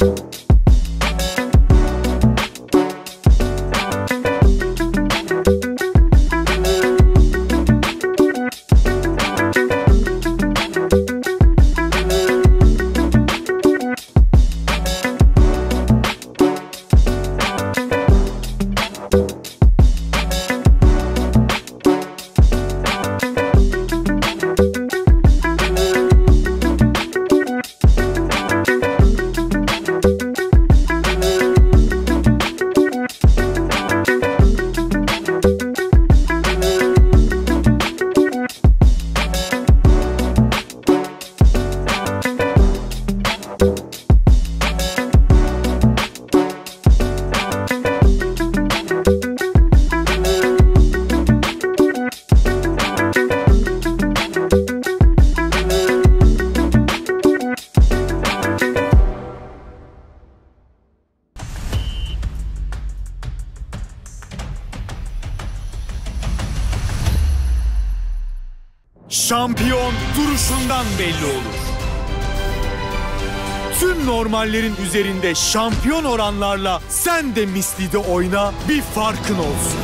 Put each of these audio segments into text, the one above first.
Şampiyon üzerinde şampiyon oranlarla sen de Misli'de oyna bir farkın olsun.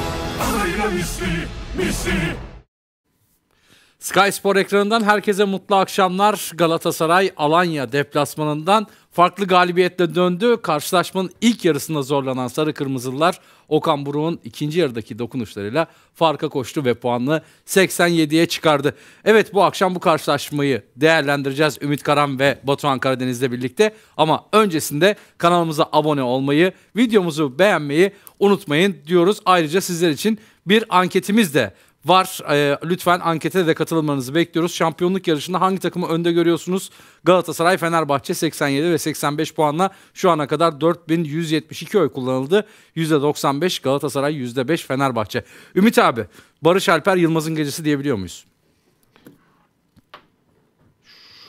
Sky Spor ekranından herkese mutlu akşamlar. Galatasaray Alanya deplasmanından farklı galibiyetle döndü. Karşılaşmanın ilk yarısında zorlanan Sarı Kırmızılılar Okan Buruk'un ikinci yarıdaki dokunuşlarıyla farka koştu ve puanını 87'ye çıkardı. Evet bu akşam bu karşılaşmayı değerlendireceğiz Ümit Karan ve Batuhan Karadeniz'le birlikte. Ama öncesinde kanalımıza abone olmayı, videomuzu beğenmeyi unutmayın diyoruz. Ayrıca sizler için bir anketimiz de var. Ee, lütfen ankete de katılmanızı bekliyoruz. Şampiyonluk yarışında hangi takımı önde görüyorsunuz? Galatasaray, Fenerbahçe 87 ve 85 puanla şu ana kadar 4172 oy kullanıldı. %95 Galatasaray, %5 Fenerbahçe. Ümit abi, Barış Alper Yılmaz'ın gecesi diyebiliyor muyuz?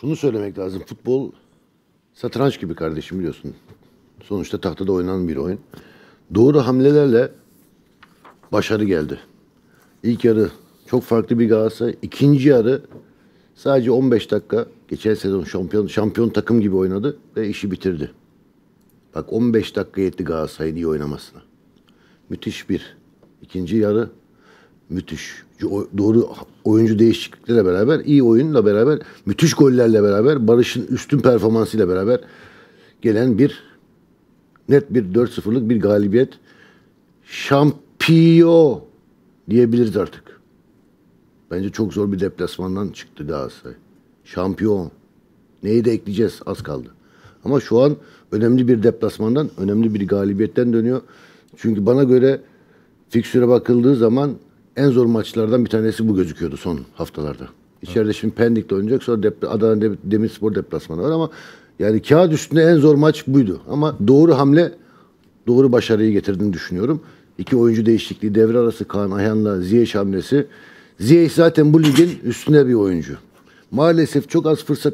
Şunu söylemek lazım. Futbol satranç gibi kardeşim biliyorsun. Sonuçta tahtada oynanan bir oyun. Doğru hamlelerle başarı geldi. İlk yarı çok farklı bir Galatasaray. İkinci yarı sadece 15 dakika geçen sezon şampiyon şampiyon takım gibi oynadı ve işi bitirdi. Bak 15 dakika yetti Galatasaray'ın iyi oynamasına. Müthiş bir ikinci yarı. Müthiş. Doğru oyuncu değişiklikleriyle beraber, iyi oyunla beraber, müthiş gollerle beraber, Barış'ın üstün performansıyla beraber gelen bir net bir 4-0'lık bir galibiyet. Şampiyon diyebiliriz artık. Bence çok zor bir deplasmandan çıktı Galatasaray. Şampiyon. Neyi de ekleyeceğiz? Az kaldı. Ama şu an önemli bir deplasmandan, önemli bir galibiyetten dönüyor. Çünkü bana göre fikstüre bakıldığı zaman en zor maçlardan bir tanesi bu gözüküyordu son haftalarda. İçeride şimdi Pendik'te oynayacak sonra Adana Dem- Demirspor deplasmanı var ama yani kağıt üstünde en zor maç buydu. Ama doğru hamle doğru başarıyı getirdiğini düşünüyorum. İki oyuncu değişikliği devre arası Kaan Ayhan'la Ziyech hamlesi. Ziyech zaten bu ligin üstünde bir oyuncu. Maalesef çok az fırsat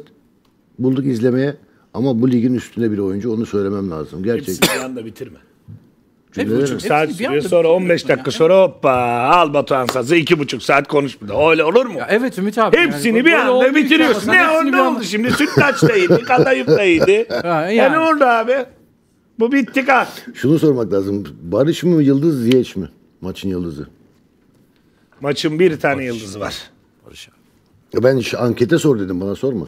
bulduk izlemeye ama bu ligin üstünde bir oyuncu onu söylemem lazım. Gerçekten. Hepsini bir anda bitirme. Bir buçuk saat bir sürüyor anda sonra bitirme 15 dakika sonra hoppa al Batuhan Saz'ı iki buçuk saat konuş burada. Öyle olur mu? Ya evet Ümit abi. Hepsini yani bir böyle anda bitiriyorsun. ama sen Ne hepsini bir anda- oldu şimdi? Sütlaç da yedi, kadayıf da yedi. Ha, yani. ne oldu abi? Bu bitti kal. Şunu sormak lazım. Barış mı Yıldız Ziyech mi? Maçın yıldızı. Maçın bir tane yıldızı var. Barış abi. Ya ben şu ankete sor dedim bana sorma.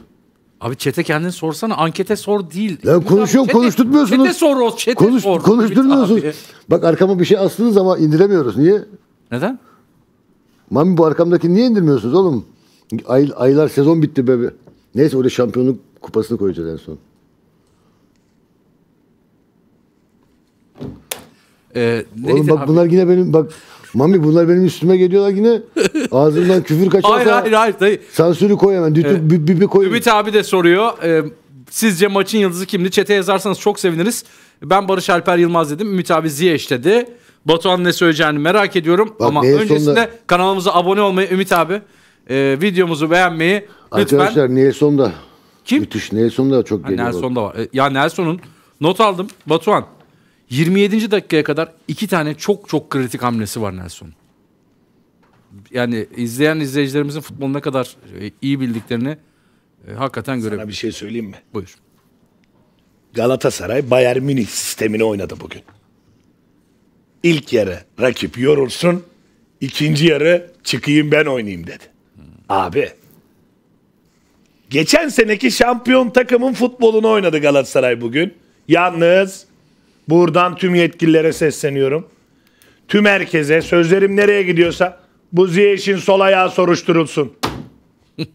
Abi çete kendin sorsana. Ankete sor değil. Ya konuşuyorum, çete- konuşturmuyorsunuz. Çete sor o. Çete Konuş, sor. konuşturmuyorsunuz. Abi. Bak arkama bir şey astınız ama indiremiyoruz. Niye? Neden? Mami bu arkamdaki niye indirmiyorsunuz oğlum? Ay, aylar sezon bitti bebe. Neyse oraya şampiyonluk kupasını koyacağız en son. Ee, Oğlum bak abi? bunlar yine benim bak Mami bunlar benim üstüme geliyorlar yine. Ağzımdan küfür kaçarsa Hayır hayır hayır. dayı. sansürü koy hemen. Dütüp bir, bir, bir koy. Ümit abi de soruyor. Ee, sizce maçın yıldızı kimdi? Çete yazarsanız çok seviniriz. Ben Barış Alper Yılmaz dedim. Ümit abi Ziyech dedi. Batuhan ne söyleyeceğini merak ediyorum. Bak, Ama öncesinde sonunda- kanalımıza abone olmayı Ümit abi. e, videomuzu beğenmeyi lütfen. Arkadaşlar Nelson da Kim? müthiş. Nelson da çok Ha, geliyor. Nelson da var. E, Ya Nelson'un not aldım. Batuhan 27. dakikaya kadar iki tane çok çok kritik hamlesi var Nelson'un. Yani izleyen izleyicilerimizin futbolu ne kadar e, iyi bildiklerini e, hakikaten Sana görebiliyor. bir şey söyleyeyim mi? Buyur. Galatasaray Bayern Münih sistemini oynadı bugün. İlk yarı rakip yorulsun, ikinci yarı çıkayım ben oynayayım dedi. Abi. Geçen seneki şampiyon takımın futbolunu oynadı Galatasaray bugün. Yalnız buradan tüm yetkililere sesleniyorum. Tüm herkese sözlerim nereye gidiyorsa bu Ziyech'in sol ayağı soruşturulsun.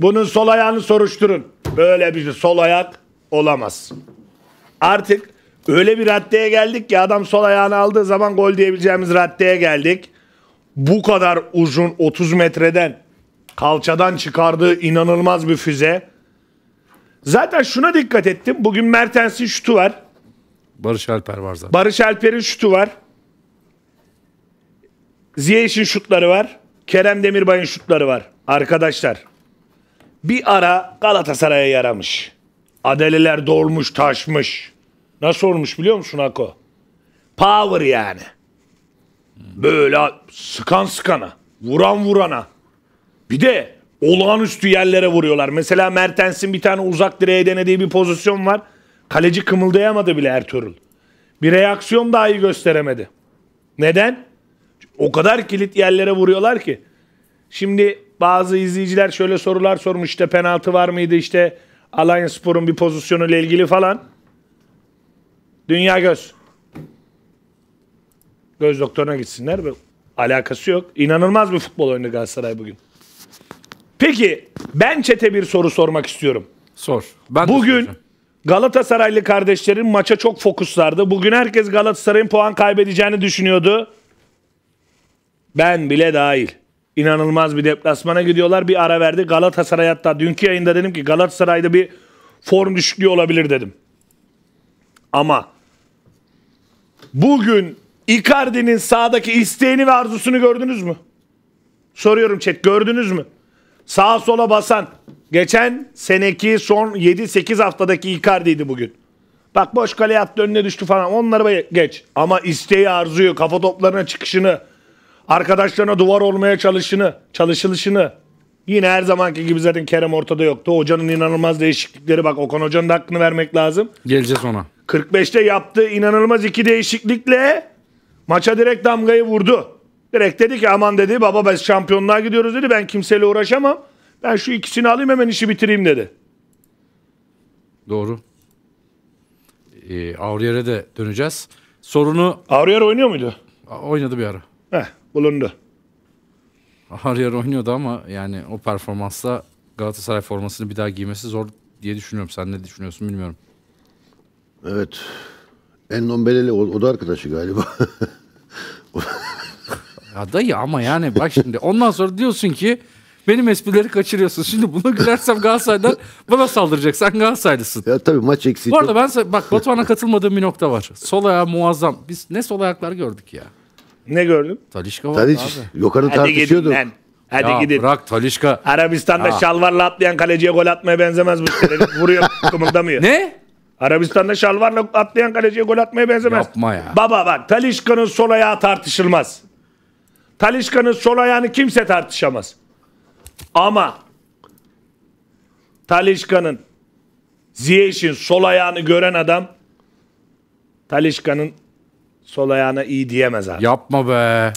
Bunun sol ayağını soruşturun. Böyle bir sol ayak olamaz. Artık öyle bir raddeye geldik ki adam sol ayağını aldığı zaman gol diyebileceğimiz raddeye geldik. Bu kadar uzun 30 metreden kalçadan çıkardığı inanılmaz bir füze. Zaten şuna dikkat ettim. Bugün Mertens'in şutu var. Barış Alper var zaten. Barış Alper'in şutu var. Ziyech'in şutları var. Kerem Demirbay'ın şutları var. Arkadaşlar bir ara Galatasaray'a yaramış. Adeleler dolmuş taşmış. Nasıl olmuş biliyor musun Ako? Power yani. Böyle sıkan sıkana. Vuran vurana. Bir de olağanüstü yerlere vuruyorlar. Mesela Mertens'in bir tane uzak direğe denediği bir pozisyon var. Kaleci kımıldayamadı bile Ertuğrul. Bir reaksiyon dahi gösteremedi. Neden? O kadar kilit yerlere vuruyorlar ki. Şimdi bazı izleyiciler şöyle sorular sormuş işte penaltı var mıydı işte Alanya Spor'un bir pozisyonuyla ilgili falan. Dünya göz. Göz doktoruna gitsinler. Alakası yok. İnanılmaz bir futbol oynadı Galatasaray bugün. Peki ben çete bir soru sormak istiyorum. Sor. Ben Bugün soracağım. Galatasaraylı kardeşlerin maça çok fokuslardı. Bugün herkes Galatasaray'ın puan kaybedeceğini düşünüyordu. Ben bile dahil. İnanılmaz bir deplasmana gidiyorlar. Bir ara verdi. Galatasaray hatta dünkü yayında dedim ki Galatasaray'da bir form düşüklüğü olabilir dedim. Ama bugün Icardi'nin sağdaki isteğini ve arzusunu gördünüz mü? Soruyorum chat gördünüz mü? Sağa sola basan. Geçen seneki son 7-8 haftadaki Icardi'ydi bugün. Bak boş kaleye attı önüne düştü falan. Onları geç. Ama isteği arzuyu, kafa toplarına çıkışını, arkadaşlarına duvar olmaya çalışını, çalışılışını. Yine her zamanki gibi zaten Kerem ortada yoktu. Hocanın inanılmaz değişiklikleri bak Okan Hoca'nın da hakkını vermek lazım. Geleceğiz ona. 45'te yaptığı inanılmaz iki değişiklikle maça direkt damgayı vurdu. Direkt dedi ki aman dedi baba biz şampiyonluğa gidiyoruz dedi. Ben kimseyle uğraşamam. Ben şu ikisini alayım hemen işi bitireyim dedi. Doğru. Ee, Aurier'e de döneceğiz. Sorunu Aurier oynuyor muydu? oynadı bir ara. Heh bulundu. Aurier oynuyordu ama yani o performansla Galatasaray formasını bir daha giymesi zor diye düşünüyorum. Sen ne düşünüyorsun bilmiyorum. Evet. Ennon Beleli o, o da arkadaşı galiba. Ya dayı ama yani bak şimdi ondan sonra diyorsun ki benim esprileri kaçırıyorsun. Şimdi buna gülersem Galatasaray'dan bana saldıracak. Sen Galatasaraylısın. ya tabii maç eksiği Bu arada çok- ben bak Batuhan'a katılmadığım bir nokta var. Sol ayağı muazzam. Biz ne sol ayaklar gördük ya. Ne gördün? Talişka var Tabii abi. yukarı Hadi gidin tartışıyordu. lan. Hadi Ya gidin. bırak Talişka. Arabistan'da Ya. şalvarla atlayan kaleciye gol atmaya benzemez bu. Vuruyor kımıldamıyor. Ne? Arabistan'da şalvarla atlayan kaleciye gol atmaya benzemez. Yapma ya. Baba bak Talişka'nın sol ayağı tartışılmaz. Talişka'nın sol ayağını kimse tartışamaz. Ama Talişka'nın Ziyech'in sol ayağını gören adam Talişka'nın sol ayağına iyi diyemez abi. Yapma be.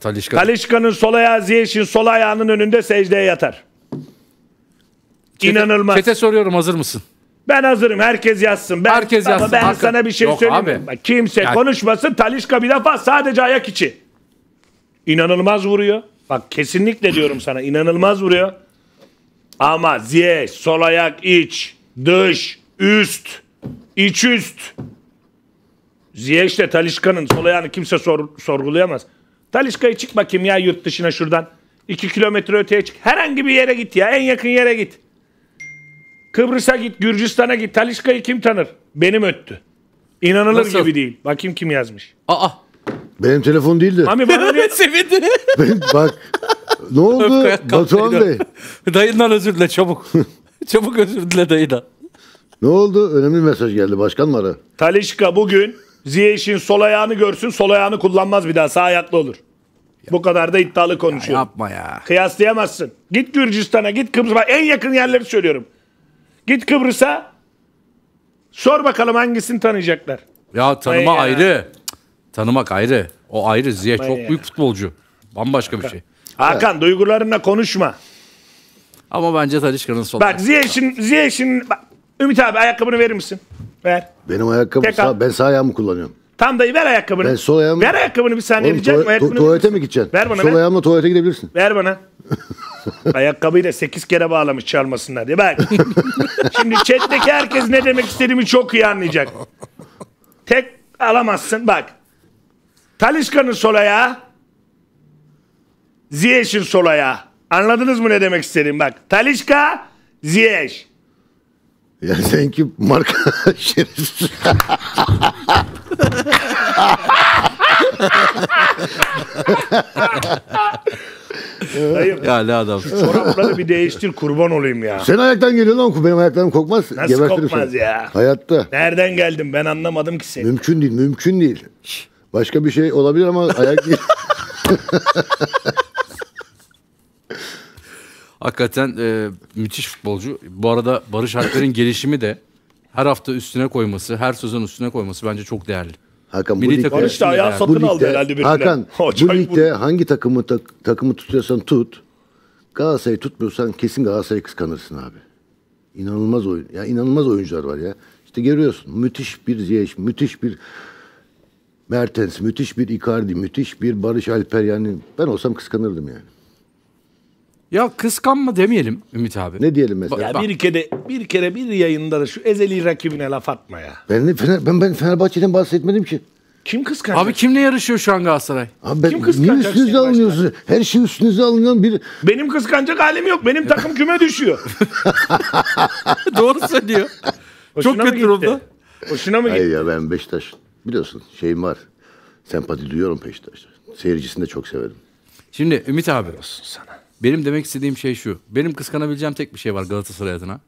Talişka. Talişka'nın sol ayağı Ziyech'in sol ayağının önünde secdeye yatar. İnanılmaz. Çete soruyorum hazır mısın? Ben hazırım. Herkes yazsın. Ben, Herkes ama yazsın. Ben Arka- sana bir şey Yok söyleyeyim abi. Kimse Yani- konuşmasın. Talişka bir defa sadece ayak içi. İnanılmaz vuruyor. Bak kesinlikle diyorum sana. inanılmaz vuruyor. Ama Ziyech, sol ayak iç, dış, üst, iç üst. Ziyech de Talişka'nın sol ayağını kimse sor- sorgulayamaz. Talişka'yı çık bakayım ya yurt dışına şuradan. 2 kilometre öteye çık. Herhangi bir yere git ya. En yakın yere git. Kıbrıs'a git, Gürcistan'a git. Talişka'yı kim tanır? Benim öttü. İnanılır Nasıl? gibi değil. Bakayım kim yazmış. Aa. Benim telefon değildi. Mami bana ne? Sevindi. Benim, bak ne oldu Batuhan. Bey? Dayından özür dile çabuk. çabuk özür dile dayıdan. Ne oldu? Önemli mesaj geldi. Başkan mı ara? Talişka bugün Ziyech'in sol ayağını görsün, sol ayağını kullanmaz bir daha. Sağ ayaklı olur. Bu kadar da iddialı konuşuyor. Yapma ya. Kıyaslayamazsın. Git Gürcistan'a, git Kıbrıs'a. En yakın yerleri söylüyorum. Git Kıbrıs'a. Sor bakalım hangisini tanıyacaklar. Ya tanıma Vay ya. ayrı. Tanımak ayrı. O ayrı. Vay çok büyük futbolcu. Bambaşka bir şey. Hakan duygularınla konuşma. Ama bence Talişka'nın sol. Bak Ziyech'in Ziyech'in bak Ümit abi ayakkabını verir misin? Ver. Benim ayakkabım Tek al. sağ, ben sağ ayağımı kullanıyorum. Tam dayı ver ayakkabını. Ben sol ayağımı- Ver ayakkabını bir saniye Oğlum, rica etme. tu- tuvalete mi gideceksin? Ver bana, Sol ver. ayağımla tuvalete gidebilirsin. Ver bana. Ayakkabıyı da 8 kere bağlamış çalmasınlar diye. Bak. Şimdi chat'teki herkes ne demek istediğimi çok iyi anlayacak. Tek alamazsın bak. Talişka'nın sol ayağı. Ziyech'in sol ayağı. Anladınız mı ne demek istediğimi bak. Talişka, Ziyech. Ya seninki marka şerefsiz. Dayım Ya ne adam. çorapları bir değiştir kurban olayım ya. Sen ayaktan geliyor lan benim ayaklarım kokmaz. Nasıl Gebertirim kokmaz seni. ya? Hayatta. Nereden geldim ben anlamadım ki seni. Mümkün değil, mümkün değil. Başka bir şey olabilir ama ayak değil. Hakikaten e, müthiş futbolcu. Bu arada Barış Alper'in gelişimi de her hafta üstüne koyması, her sezon üstüne koyması bence çok değerli. Hakan bu Milli ligde, takım- Barış da ayağı Bu satın bu aldı herhalde ligde bir Hakan bu Acayip ligde hangi takımı tak- takımı tutuyorsan tut. Galatasaray'ı tutmuyorsan kesin Galatasaray'ı kıskanırsın abi. İnanılmaz oyun. Ya inanılmaz oyuncular var ya. İşte görüyorsun. Müthiş bir Ziyech, müthiş bir Mertens, müthiş bir Icardi, müthiş bir Barış Alper yani ben olsam kıskanırdım yani. Ya kıskanma demeyelim Ümit abi. Ne diyelim mesela? Ya Bak. bir kere bir kere bir yayında da şu ezeli rakibine laf atma ya. Ben, de Fener, ben, ben Fenerbahçe'den bahsetmedim ki. Kim kıskanacak? Abi kimle yarışıyor şu an Galatasaray? Abi ben, Kim niye kıskanacak üstünüze seni alınıyorsunuz? Her şey üstünüze alınıyor. Bir, Benim kıskanacak halim yok. Benim takım küme düşüyor. Doğru söylüyor. Hoşuna çok mı kötü gitti? durumda. Hoşuna mı Hayır gitti? ya ben Beşiktaş biliyorsun şeyim var. Sempati duyuyorum Beşiktaş'ta. Seyircisini de çok severim. Şimdi Ümit abi Sana. benim demek istediğim şey şu. Benim kıskanabileceğim tek bir şey var Galatasaray adına.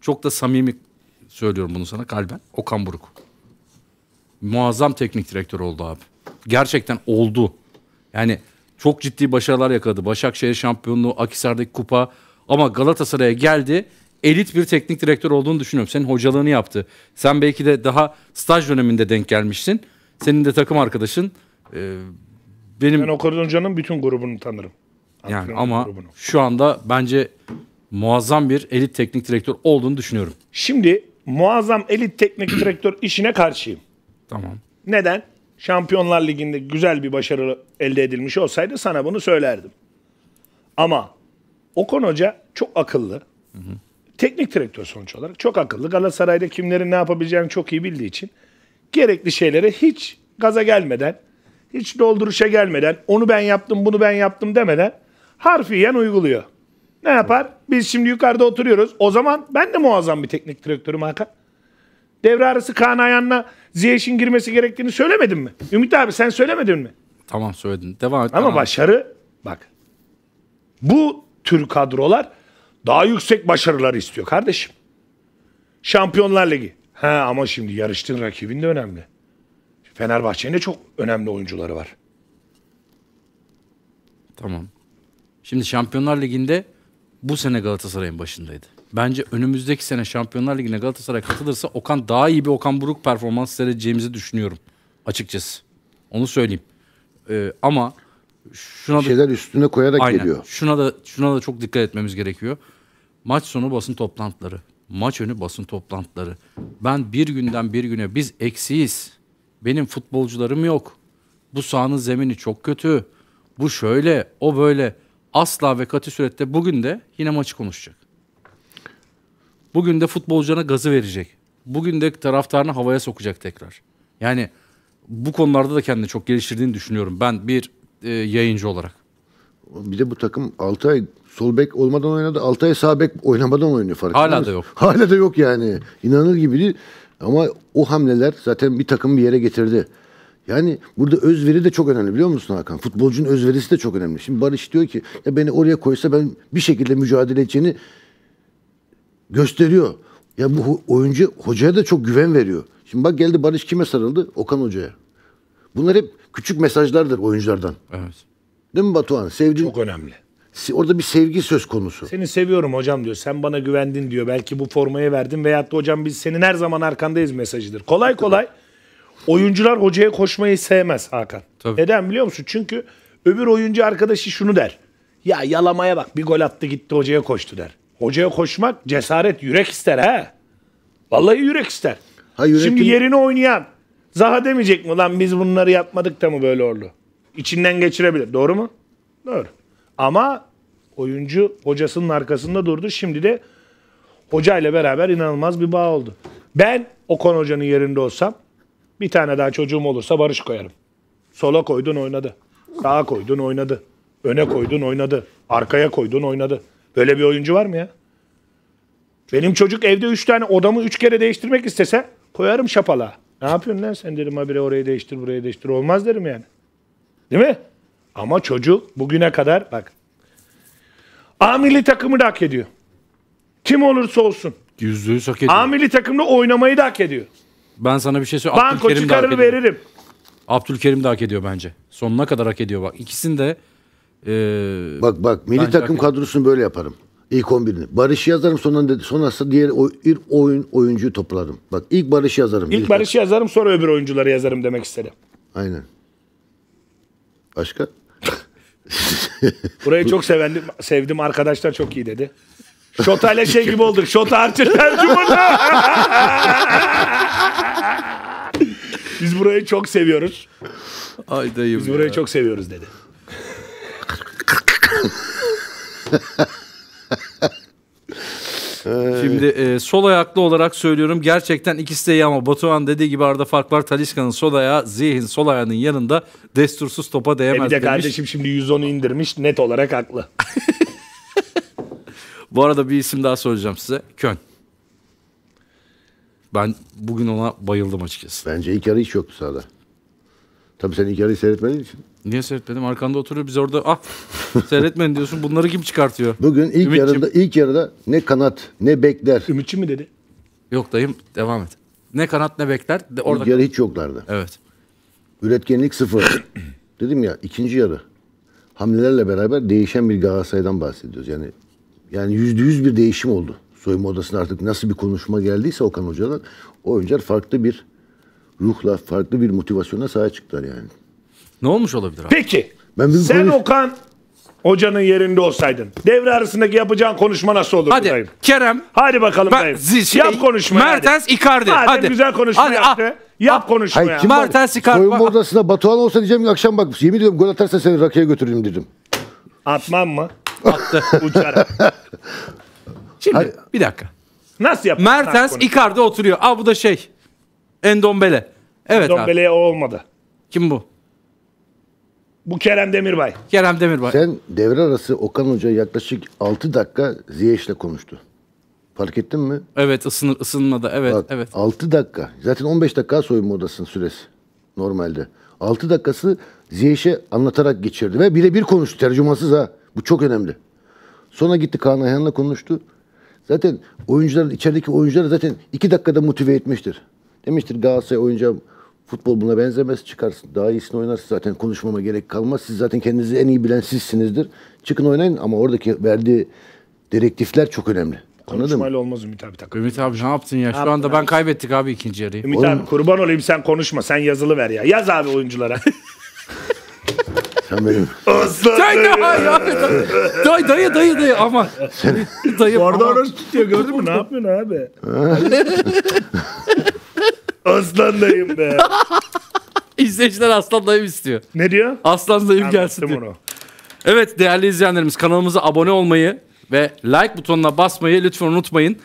Çok da samimi söylüyorum bunu sana kalben. Okan Buruk. Muazzam teknik direktör oldu abi. Gerçekten oldu. Yani çok ciddi başarılar yakaladı. Başakşehir şampiyonluğu, Akhisar'daki kupa. Ama Galatasaray'a geldi. Elit bir teknik direktör olduğunu düşünüyorum. Senin hocalığını yaptı. Sen belki de daha staj döneminde denk gelmişsin. Senin de takım arkadaşın. e, benim Ben Okan Hoca'nın bütün grubunu tanırım. yani ama grubunu. şu anda bence muazzam bir elit teknik direktör olduğunu düşünüyorum. Şimdi muazzam elit teknik direktör işine karşıyım. Tamam. Neden? Şampiyonlar Ligi'nde güzel bir başarı elde edilmiş olsaydı sana bunu söylerdim. Ama Okan Hoca çok akıllı. Teknik direktör sonuç olarak çok akıllı. Galatasaray'da kimlerin ne yapabileceğini çok iyi bildiği için gerekli şeylere hiç gaza gelmeden, hiç dolduruşa gelmeden, onu ben yaptım, bunu ben yaptım demeden harfiyen uyguluyor. Ne yapar? Biz şimdi yukarıda oturuyoruz. O zaman ben de muazzam bir teknik direktörüm Hakan. Devre arası Kaan Ayhan'la Ziyech'in girmesi gerektiğini söylemedin mi? Ümit abi sen söylemedin mi? Tamam söyledin. Devam et. Ama Tamam. başarı bak. Bu tür kadrolar daha yüksek başarılar istiyor kardeşim. Şampiyonlar Ligi. Ha ama şimdi yarıştığın rakibin de önemli. Fenerbahçe'nin de çok önemli oyuncuları var. Tamam. Şimdi Şampiyonlar Ligi'nde bu sene Galatasaray'ın başındaydı. Bence önümüzdeki sene Şampiyonlar Ligi'ne Galatasaray katılırsa Okan daha iyi bir Okan Buruk performans seyredeceğimizi düşünüyorum. Açıkçası. Onu söyleyeyim. Ee, ama şuna da Şeyler üstüne koyarak Aynen. geliyor. Şuna da şuna da çok dikkat etmemiz gerekiyor. Maç sonu basın toplantıları, maç önü basın toplantıları. Ben bir günden bir güne biz eksiyiz. Benim futbolcularım yok. Bu sahanın zemini çok kötü. Bu şöyle, o böyle. Asla ve katı surette bugün de yine maçı konuşacak. Bugün de futbolcularına gazı verecek. Bugün de taraftarını havaya sokacak tekrar. Yani bu konularda da kendini çok geliştirdiğini düşünüyorum. Ben bir e, yayıncı olarak. Bir de bu takım 6 ay sol bek olmadan oynadı. 6 ay sağ bek oynamadan oynuyor farkında Hala da yok. Hala da yok yani. İnanılır gibi değil. Ama o hamleler zaten bir takım bir yere getirdi. Yani burada özveri de çok önemli biliyor musun Hakan? Futbolcunun özverisi de çok önemli. Şimdi Barış diyor ki ya beni oraya koysa ben bir şekilde mücadele edeceğini gösteriyor. Ya bu oyuncu hocaya da çok güven veriyor. Şimdi bak geldi Barış kime sarıldı? Okan Hoca'ya. Bunlar hep küçük mesajlardır oyunculardan. Evet. Değil mi Batuhan? Sevdiğin, Çok önemli. Si- orada bir sevgi söz konusu. Seni seviyorum hocam diyor. Sen bana güvendin diyor. Belki bu formayı verdin veyahut da hocam biz senin her zaman arkandayız mesajıdır. Kolay kolay oyuncular hocaya koşmayı sevmez Hakan. Tabii. Neden biliyor musun? Çünkü öbür oyuncu arkadaşı şunu der. Ya yalamaya bak bir gol attı gitti hocaya koştu der. Hocaya koşmak cesaret yürek ister ha. Vallahi yürek ister. Ha, yönetim- Şimdi yerini oynayan Zaha demeyecek mi lan biz bunları yapmadık da mı böyle oldu? İçinden geçirebilir. Doğru mu? Doğru. Ama oyuncu hocasının arkasında durdu. Şimdi de hocayla beraber inanılmaz bir bağ oldu. Ben Okan hocanın yerinde olsam bir tane daha çocuğum olursa Barış koyarım. Sola koydun oynadı. Sağa koydun oynadı. Öne koydun oynadı. Arkaya koydun oynadı. Böyle bir oyuncu var mı ya? Benim çocuk evde üç tane odamı üç kere değiştirmek istese koyarım şapala. Ne yapıyorsun lan sen derim habire orayı değiştir burayı değiştir. Olmaz derim yani. Değil mi? Ama çocuk bugüne kadar bak. A milli takımı da hak ediyor. Kim olursa olsun. Yüzde yüz hak ediyor. A milli takımda oynamayı da hak ediyor. Ben sana bir şey söyleyeyim. Banko Abdülkerim de hak çıkarır ediyor. veririm. Abdülkerim de hak ediyor bence. Sonuna kadar hak ediyor bak. İkisini de e, Bak bak milli Bence takım hak- kadrosunu böyle yaparım. İlk 11'ini. Barış yazarım sonra sonrasında diğer oy, bir oyun oyuncuyu toplarım. Bak ilk Barış yazarım. İlk Barış'ı yazarım sonra öbür oyuncuları yazarım demek istedim. takım. Aynen. Başka? Burayı çok sevendim, sevdim arkadaşlar çok iyi dedi. Şota ile şey gibi olduk. Şota Archer tercümanı. Biz burayı çok seviyoruz. ay dayım. Biz burayı çok seviyoruz dedi. Şimdi e, sol ayaklı olarak söylüyorum. Gerçekten ikisi de iyi ama Batuhan dediği gibi arada fark var. Talisca'nın sol ayağı, Ziyeh'in sol ayağının yanında destursuz topa E değemez bir de demiş. kardeşim şimdi 110'u indirmiş. Net olarak haklı. Bu arada bir isim daha söyleyeceğim size. Kön. Ben bugün ona bayıldım açıkçası. Bence ilk yarı hiç yoktu sahada. Tabii sen ilk yarıyı seyretmediğin için. Niye seyretmedim? Arkanda oturuyor. Biz orada ah seyretmeyin diyorsun. Bunları kim çıkartıyor? Bugün ilk Ümitciğim. yarıda ilk yarıda ne kanat ne bekler. Ümitçi mi dedi? Yok dayım devam et. Ne kanat ne bekler. De orada İlk yarı hiç yoklardı. Evet. Üretkenlik sıfır. Dedim ya ikinci yarı. Hamlelerle beraber değişen bir Galatasaray'dan bahsediyoruz. Yani yani yüzde yüz bir değişim oldu. Soyunma odasında artık nasıl bir konuşma geldiyse Okan Hoca'dan oyuncular farklı bir ruhla, farklı bir motivasyona sahaya çıktılar yani. Ne olmuş olabilir abi? Peki. Ben bir sen konuş- Okan hocanın yerinde olsaydın. Devre arasındaki yapacağın konuşma nasıl olurdu Hadi dayım? Kerem. Hadi bakalım Ben, dayım. zi- şey, yap konuşmayı Mertens hadi. Icardi. Madem Hadi. güzel konuşma Hadi, yaptı. ah, yap konuşmayı. Hayır kim Mertens? Icardi- Soyunma odasında Batuhan olsa diyeceğim ki akşam bak yemin ediyorum gol atarsa seni rakıya götürürüm dedim. Atmam mı? Attı. Uçarak. Şimdi Hayır. bir dakika. Nasıl yap? Mertens Icardi oturuyor. Aa bu da şey. Endombele. Evet abi. Dombele'ye o olmadı. Kim bu? Bu Kerem Demirbay. Kerem Demirbay. Sen devre arası Okan Hoca yaklaşık 6 dakika Ziyech'le konuştu. Fark ettin mi? Evet ısınır ısınmada. Evet Bak evet. 6 dakika. Zaten 15 dakika soyunma odasının süresi normalde. 6 dakikası Ziyech'e anlatarak geçirdi ve birebir konuştu tercümansız ha. Bu çok önemli. Sonra gitti Kaan Ayhan'la konuştu. Zaten oyuncular içerideki oyuncular zaten 2 dakikada motive etmiştir. Demiştir Galatasaray oyuncu futbol buna benzemez çıkarsın. Daha iyisini oynarsın zaten konuşmama gerek kalmaz. Siz zaten kendinizi en iyi bilen sizsinizdir. Çıkın oynayın ama oradaki verdiği direktifler çok önemli. Anladın mı? Konuşmayla olmaz Ümit abi takım. Ümit abi ne yaptın ya? Şu yaptın anda ben kaybettik abi ikinci yarıyı. Ümit abi kurban olayım sen konuşma. Sen yazılı ver ya. Yaz abi oyunculara. Sen benim Aslan. Dayı dayı dayı dayı dayı dayı aman. dayı Orada aman. orası tutuyor gördün mü? Ne yapıyorsun abi? Aslan dayım be. İzleyiciler aslan dayım istiyor. Ne diyor? Aslan dayım gelsin diyor. onu. Evet değerli izleyenlerimiz kanalımıza abone olmayı ve like butonuna basmayı lütfen unutmayın.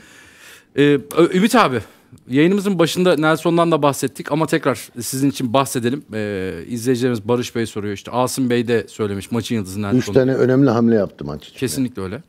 Ee, Ümit abi yayınımızın başında Nelson'dan da bahsettik ama tekrar sizin için bahsedelim. Ee, izleyicilerimiz Barış Bey soruyor işte Asım Bey de söylemiş maçın yıldızı Üç Nelson. tane önemli hamle yaptım maç için. Kesinlikle öyle.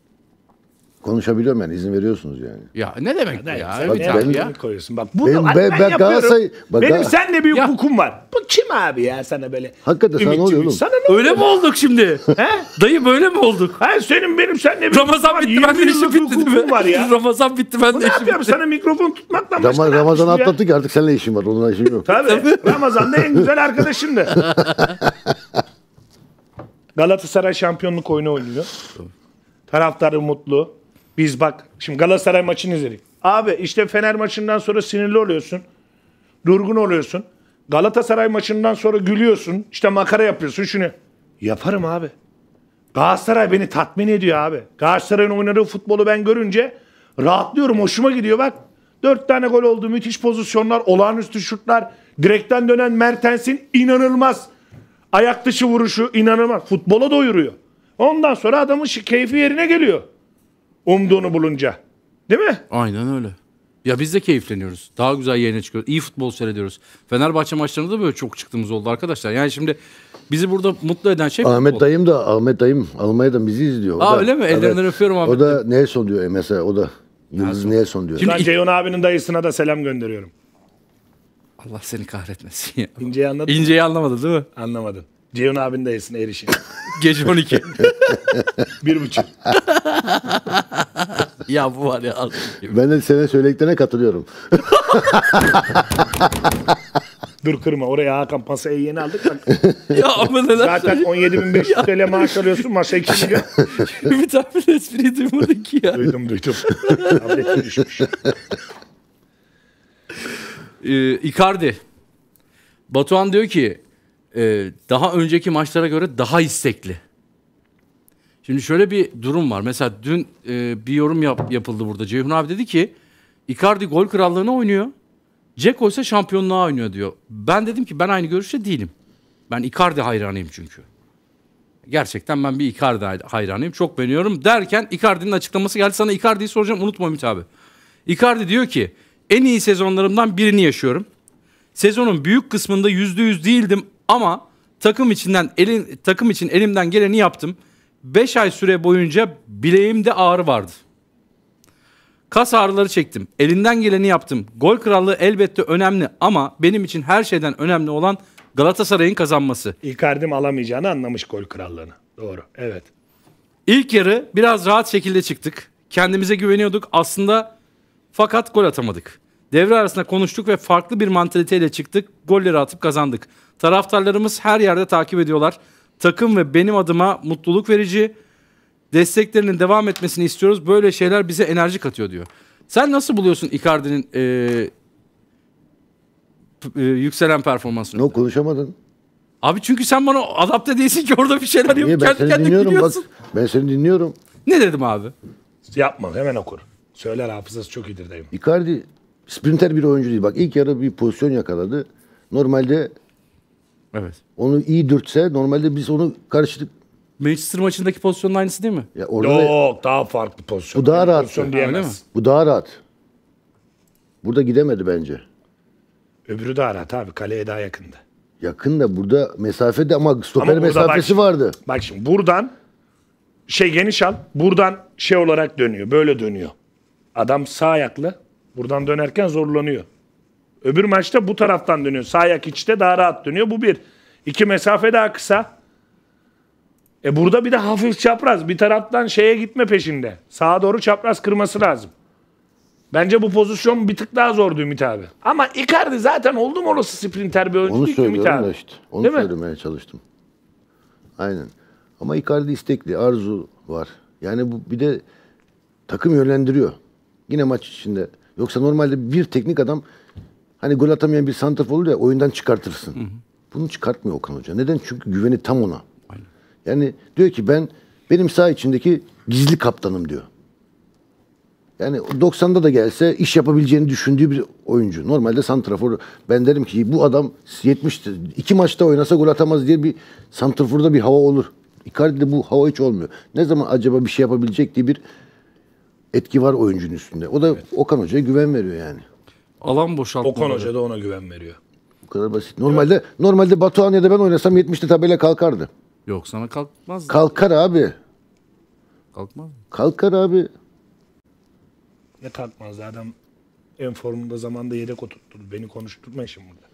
Konuşabiliyorum yani izin veriyorsunuz yani. Ya ne demek bu ya sen Ümit ne ben- ya. koyuyorsun. Bak bu Ben- ben- Ben, ben yapıyorum. Galatasaray- bak Benim seninle bir Ya. hukukum var. Bu kim abi ya sana böyle? Hakikaten sana ne oluyor oğlum? Sana ne Öyle mi olduk şimdi? He? Dayı böyle mi olduk? Ha senin benim seninle bir Ramazan bitti ben de 20 işim bitti değil mi? var ya. Ramazan bitti ben Bu de ne işim yapıyorum? bitti. Sana mikrofon tutmakla başka Rama, ne Ramazan yapmışım ya? atlattık artık seninle işim var. Onunla işim yok. Tabii. Ramazan'da en güzel arkadaşımdı. Galatasaray şampiyonluk oyunu oynuyor. Taraftarı mutlu. Biz bak şimdi Galatasaray maçını izledik. Abi işte Fener maçından sonra sinirli oluyorsun. Durgun oluyorsun. Galatasaray maçından sonra gülüyorsun. İşte makara yapıyorsun şunu. Yaparım abi. Galatasaray beni tatmin ediyor abi. Galatasaray'ın oynadığı futbolu ben görünce rahatlıyorum. Hoşuma gidiyor bak. Dört tane gol oldu. Müthiş pozisyonlar. Olağanüstü şutlar. Direkten dönen Mertens'in inanılmaz. Ayak dışı vuruşu inanılmaz. Futbola doyuruyor. Ondan sonra adamın keyfi yerine geliyor. Umduğunu bulunca. Değil mi? Aynen öyle. Ya biz de keyifleniyoruz. Daha güzel yayına çıkıyoruz. İyi futbol seyrediyoruz. Fenerbahçe maçlarında da böyle çok çıktığımız oldu arkadaşlar. Yani şimdi bizi burada mutlu eden şey Ahmet futbol. dayım da Ahmet dayım Almanya'dan bizi izliyor. O Aa, da- öyle mi? Ellerinden öpüyorum Ahmet O da Nelson diyor mesela o da. Yıldız Nelson diyor. Şimdi- Ben Ceyhun abinin dayısına da selam gönderiyorum. Allah seni kahretmesin ya. İnce'yi anladın mı? İnceyi anlamadı değil mi? Anlamadın. Ceyhun abinin dayısına erişin. Gece 12. Bir buçuk. ya bu var ya. Ben de senin söylediklerine katılıyorum. Dur kırma. Oraya Hakan pasayı yeni aldık. Bak. ya ama neler Zaten 17.500 TL maaş alıyorsun. Masa 2 milyon. bir tane espriyi duymadık ki ya. duydum duydum. Tabletim düşmüş. Ee, Icardi. Batuhan diyor ki e, daha önceki maçlara göre daha istekli. Şimdi şöyle bir durum var. Mesela dün e, bir yorum yap- yapıldı burada. Ceyhun abi dedi ki Icardi gol krallığına oynuyor. Ceko ise şampiyonluğa oynuyor diyor. Ben dedim ki ben aynı görüşte değilim. Ben Icardi hayranıyım çünkü. Gerçekten ben bir Icardi hay- hayranıyım. Çok beğeniyorum. Derken Icardi'nin açıklaması geldi. Sana Icardi'yi soracağım. Unutma Ümit abi. Icardi diyor ki en iyi sezonlarımdan birini yaşıyorum. Sezonun büyük kısmında yüzde yüz değildim ama takım içinden elin takım için elimden geleni yaptım. 5 ay süre boyunca bileğimde ağrı vardı. Kas ağrıları çektim. Elinden geleni yaptım. Gol krallığı elbette önemli ama benim için her şeyden önemli olan Galatasaray'ın kazanması. Icardi'm alamayacağını anlamış gol krallığını. Doğru. Evet. İlk yarı biraz rahat şekilde çıktık. Kendimize güveniyorduk aslında fakat gol atamadık. Devre arasında konuştuk ve farklı bir mantaliteyle çıktık. Golleri atıp kazandık. Taraftarlarımız her yerde takip ediyorlar. Takım ve benim adıma mutluluk verici. Desteklerinin devam etmesini istiyoruz. Böyle şeyler bize enerji katıyor diyor. Sen nasıl buluyorsun Icardi'nin eee, p- eee, yükselen performansını? Ne o konuşamadın? Abi çünkü sen bana adapte değilsin ki orada bir şeyler yapıp ben kendi seni kendine dinliyorum bak. Ben seni dinliyorum. Ne dedim abi? Yapma. Hemen okur. Söyler hafızası çok iyidir dayım. Icardi sprinter bir oyuncu değil. Bak ilk yarı bir pozisyon yakaladı. Normalde Evet. onu iyi dürtse normalde biz onu karşılık Manchester maçındaki pozisyonun aynısı değil mi? ya orada da- Yok daha farklı pozisyon. Bu daha rahat. Pozisyon diyemez. mi? bu daha rahat. Burada gidemedi bence. Öbürü daha rahat abi. Kaleye daha yakındı. Yakın da burada mesafede ama stoper Ama mesafesi bak- vardı. Bak şimdi buradan şey geniş al. Buradan şey olarak dönüyor. Böyle dönüyor. Adam sağ ayaklı. Buradan dönerken zorlanıyor. Öbür maçta bu taraftan dönüyor. Sağ ayak içte daha rahat dönüyor. Bu bir. İki mesafe daha kısa. E burada bir de hafif çapraz. Bir taraftan şeye gitme peşinde. Sağa doğru çapraz kırması lazım. Bence bu pozisyon bir tık daha zordu Ümit abi. Ama Icardi zaten oldu mu olası sprinter bir oyuncu Onu değil ki Ümit abi. da işte. Onu Değil mi? söylemeye çalıştım. Aynen. Ama Icardi istekli, arzu var. Yani bu bir de takım yönlendiriyor. Yine maç içinde. Yoksa normalde bir teknik adam hani gol atamayan bir santraf olur ya oyundan çıkartırsın. Bunu çıkartmıyor Okan Hoca. Neden? Çünkü güveni tam ona. Yani diyor ki ben benim sağ içindeki gizli kaptanım diyor. Yani 90'da da gelse iş yapabileceğini düşündüğü bir oyuncu. Normalde santrafor ben derim ki bu adam 70 iki maçta oynasa gol atamaz diye bir santraforda bir hava olur. Icardi'de bu hava hiç olmuyor. Ne zaman acaba bir şey yapabilecek diye bir etki var oyuncunun üstünde. O da Okan Hoca'ya güven veriyor yani. Alan boşaltma. Okan Hoca da ona güven veriyor. Bu kadar basit. Normalde normalde Batuhan ya da ben oynasam 70'te tabela kalkardı. Yok sana kalkmaz. Kalkar abi. Kalkmaz. Kalkar abi. Ne kalkmaz adam en formunda zamanda yedek oturtturdu. Beni konuşturma şimdi burada.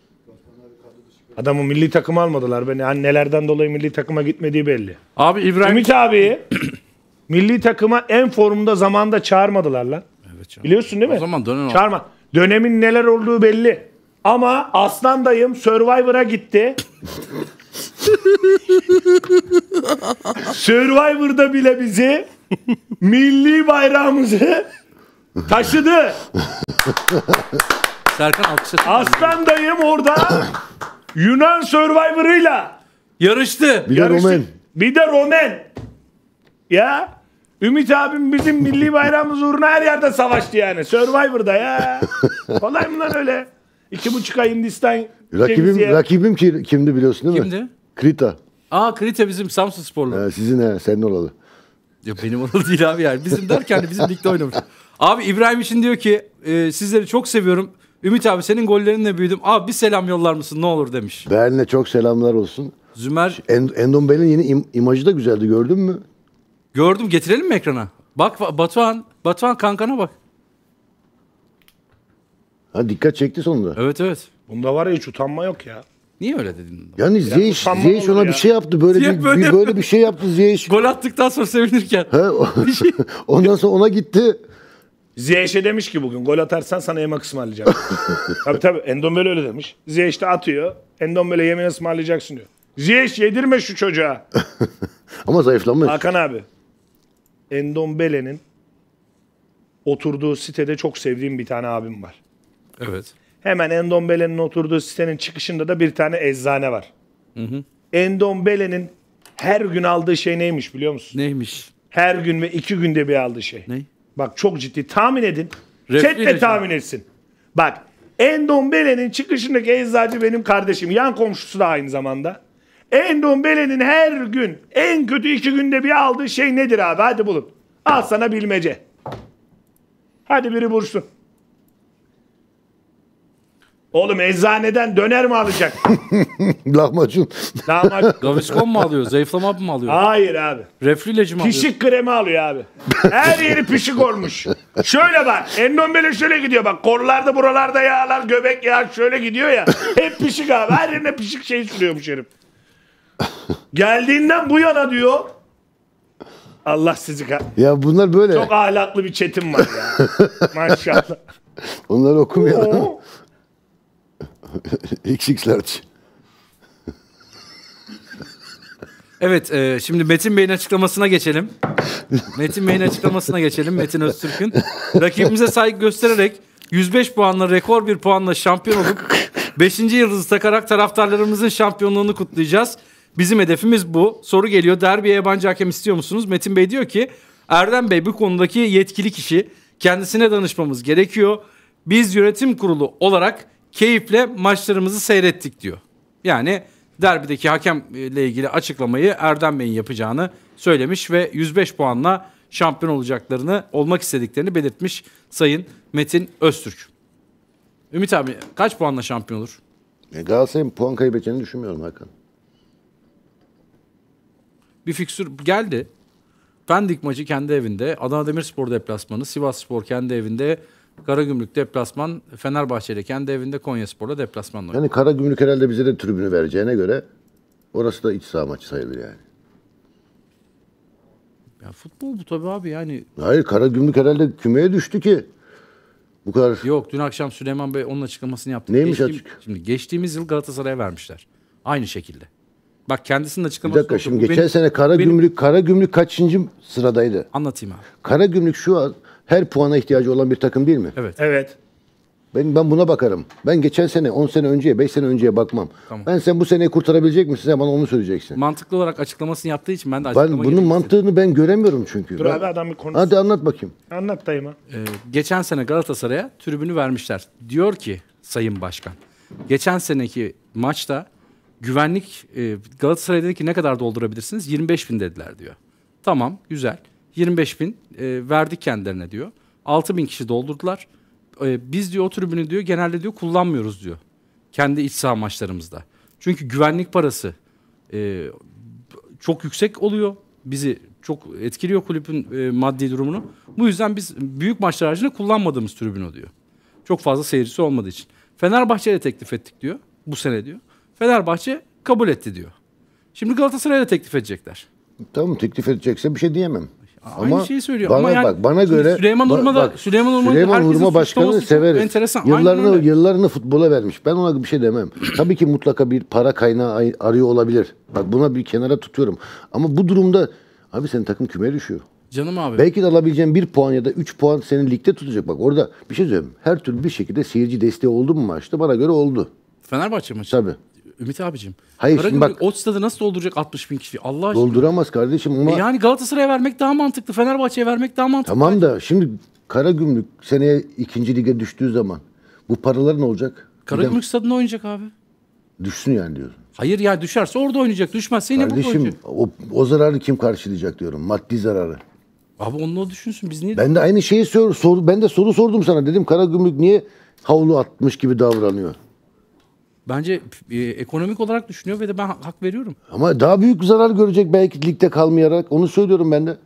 Adamı milli takıma almadılar beni. Hani nelerden dolayı milli takıma gitmediği belli. Abi İbrahim. Ümit abi milli takıma en formunda zamanda çağırmadılar lan. Evet canım. Biliyorsun değil mi? O zaman dönem Çağırma. Dönemin neler olduğu belli. Ama Aslan dayım Survivor'a gitti. Survivor'da bile bizi milli bayrağımızı taşıdı. Serkan alkışlasın. Aslan dayım orada Yunan Survivor'ıyla Yarıştı. Bir de yarıştı. Romen. Bir de Romen. Ya Ümit abim bizim milli bayrağımız uğruna her yerde savaştı yani. Survivor'da ya. Kolay mı lan öyle? İki buçuk ay Hindistan Rakibim, cevizi ye. rakibim ki, kimdi biliyorsun değil mi? Kimdi? Krita. Aa Krite bizim Samsun Sporlu. Ee, sizin he, senin olalı. Ya benim oralı değil abi yani. Bizim derken de bizim ligde oynamış. Abi İbrahim için diyor ki e, sizleri çok seviyorum. Ümit abi senin gollerinle büyüdüm. Abi bir selam yollar mısın ne olur demiş. Berlin'e çok selamlar olsun. Zümer En, Endombele'nin yeni im- imajı da güzeldi gördün mü? Gördüm getirelim mi ekrana? Bak Ba- Batuhan, Batuhan kankana bak. Ha dikkat çekti sonunda. Evet evet. Bunda var ya hiç utanma yok ya. Niye öyle dedin? Yani Ziyech, utanma Ziyech ona ya. bir şey yaptı böyle Ziyech bir, böyle bir böyle bir şey yaptı Ziyech. Gol attıktan sonra sevinirken. He, o- Ondan sonra ona gitti. Ziyech'e demiş ki bugün gol atarsan sana yemek ısmarlayacağım. tabii tabii Endombele öyle demiş. Ziyech de atıyor. Endombele yemeği ısmarlayacaksın diyor. Ziyech yedirme şu çocuğa. Ama zayıflamış. Hakan abi. Endombele'nin oturduğu sitede çok sevdiğim bir tane abim var. Evet. Hemen Endombele'nin oturduğu sitenin çıkışında da bir tane eczane var. Endombele'nin her gün aldığı şey neymiş biliyor musun? Neymiş? Her gün ve iki günde bir aldığı şey. Ne? Bak çok ciddi. Tahmin edin. Chat de tahmin etsin. Bak Endombele'nin çıkışındaki eczacı benim kardeşim. Yan komşusu da aynı zamanda. Endombele'nin her gün en kötü iki günde bir aldığı şey nedir abi? Hadi bulun. Al sana bilmece. Hadi biri vursun. Oğlum eczaneden döner mi alacak? Lahmacun. Damat. Gaviscon mu alıyor? Zayıflama mı alıyor? Hayır abi. Reflü ilacı mı alıyor? Pişik kremi alıyor abi. Her yeri pişik olmuş. Şöyle bak. Endombele şöyle gidiyor bak. Kollarda buralarda yağlar, göbek yağı şöyle gidiyor ya. Hep pişik abi. Her yerine pişik şey sürüyormuş herif. Geldiğinden bu yana diyor. Allah sizi ka- Ya bunlar böyle. Çok ahlaklı bir çetim var ya. Maşallah. Onları okumuyor. Oo. XX large. Evet e, şimdi Metin Bey'in açıklamasına geçelim. Metin Bey'in açıklamasına geçelim. Metin Öztürk'ün. Rakibimize saygı göstererek 105 puanla rekor bir puanla şampiyon olup 5. yıldızı takarak taraftarlarımızın şampiyonluğunu kutlayacağız. Bizim hedefimiz bu. Soru geliyor. Derbiye yabancı hakem istiyor musunuz? Metin Bey diyor ki Erdem Bey bu konudaki yetkili kişi. Kendisine danışmamız gerekiyor. Biz yönetim kurulu olarak keyifle maçlarımızı seyrettik diyor. Yani derbideki hakemle ilgili açıklamayı Erdem Bey'in yapacağını söylemiş ve 105 puanla şampiyon olacaklarını, olmak istediklerini belirtmiş Sayın Metin Öztürk. Ümit abi kaç puanla şampiyon olur? E, Galatasaray'ın puan kaybedeceğini düşünmüyorum Hakan. Bir fikstür geldi. Pendik maçı kendi evinde, Adana Demirspor deplasmanı, Sivas Spor kendi evinde, Karagümrük deplasman, Fenerbahçe ile kendi evinde, Konyaspor'la deplasmanla oynuyor. Yani Karagümrük herhalde bize de tribünü vereceğine göre orası da iç saha maçı sayılır yani. Ya futbol bu tabii abi yani. Hayır Karagümrük herhalde kümeye düştü ki. Bu kadar Yok dün akşam Süleyman Bey onun açıklamasını yaptı. Neymiş Geçtiğim- açık? Şimdi geçtiğimiz yıl Galatasaray'a vermişler. Aynı şekilde. Bak kendisinin bir açıklaması dakika oldu. şimdi Bu geçen benim- sene Karagümrük Karagümrük kaçıncı sıradaydı? Anlatayım abi. Karagümrük şu an her puana ihtiyacı olan bir takım değil mi? Evet. Evet. Ben ben buna bakarım. Ben geçen sene 10 sene önceye 5 sene önceye bakmam. Tamam. Ben sen bu seneyi kurtarabilecek misin? Sen bana onu söyleyeceksin. Mantıklı olarak açıklamasını yaptığı için ben de Ben açıklama bunun gereği mantığını ben göremiyorum çünkü. Dur Ben- abi adam bir konuşsun. Hadi anlat bakayım. Anlat dayıma. Ee, geçen sene Galatasaray'a tribünü vermişler. Diyor ki Sayın Başkan. Geçen seneki maçta güvenlik e, Galatasaray dedi ki ne kadar doldurabilirsiniz? 25 bin dediler diyor. Tamam güzel. 25 bin e, verdik kendilerine diyor. 6 bin kişi doldurdular. E, biz diyor o tribünü diyor genelde diyor kullanmıyoruz diyor. Kendi iç saha maçlarımızda. Çünkü güvenlik parası e, çok yüksek oluyor. Bizi çok etkiliyor kulübün e, maddi durumunu. Bu yüzden biz büyük maçlar haricinde kullanmadığımız tribün o diyor. Çok fazla seyircisi olmadığı için. Fenerbahçe'ye teklif ettik diyor. Bu sene diyor. Fenerbahçe kabul etti diyor. Şimdi Galatasaray'a da teklif edecekler. Tamam teklif edecekse bir şey diyemem. Aynı Ama şeyi söylüyor. Bana Ama yani bak bana göre Süleyman Urma da bak, Süleyman Urma Süleyman Urma Başkanı severiz. enteresan. Yıllarını yıllarını futbola vermiş. Ben ona bir şey demem. Tabii ki mutlaka bir para kaynağı ay- arıyor olabilir. Bak buna bir kenara tutuyorum. Ama bu durumda abi senin takım kümeye düşüyor. Canım abi. Belki de alabileceğin bir puan ya da üç puan senin ligde tutacak. Bak orada bir şey söyleyeyim. Her türlü bir şekilde seyirci desteği oldu mu maçta? Bana göre oldu. Fenerbahçe maçı. Tabii. Ümit abicim. Hayır, şimdi Karagümrük bak- o stadı nasıl dolduracak 60 bin kişi? Allah aşkına. Dolduramaz kardeşim ama E yani Galatasaray'a vermek daha mantıklı. Fenerbahçe'ye vermek daha mantıklı. tamam da şimdi Karagümrük seneye ikinci lige düştüğü zaman bu paralar ne olacak? Karagümrük stadında oynayacak abi. Düşsün yani diyorum. Hayır ya düşerse orada oynayacak. Düşmezse yine burada Kardeşim oynayacak. o, o zararı kim karşılayacak diyorum. Maddi zararı. Abi onu o düşünsün. Biz niye? Ben de aynı şeyi sor, sor ben de soru sordum sana. Dedim Karagümrük niye havlu atmış gibi davranıyor? Bence e, ekonomik olarak düşünüyor ve de ben hak veriyorum. Ama daha büyük zarar görecek belki ligde kalmayarak. Onu söylüyorum ben de.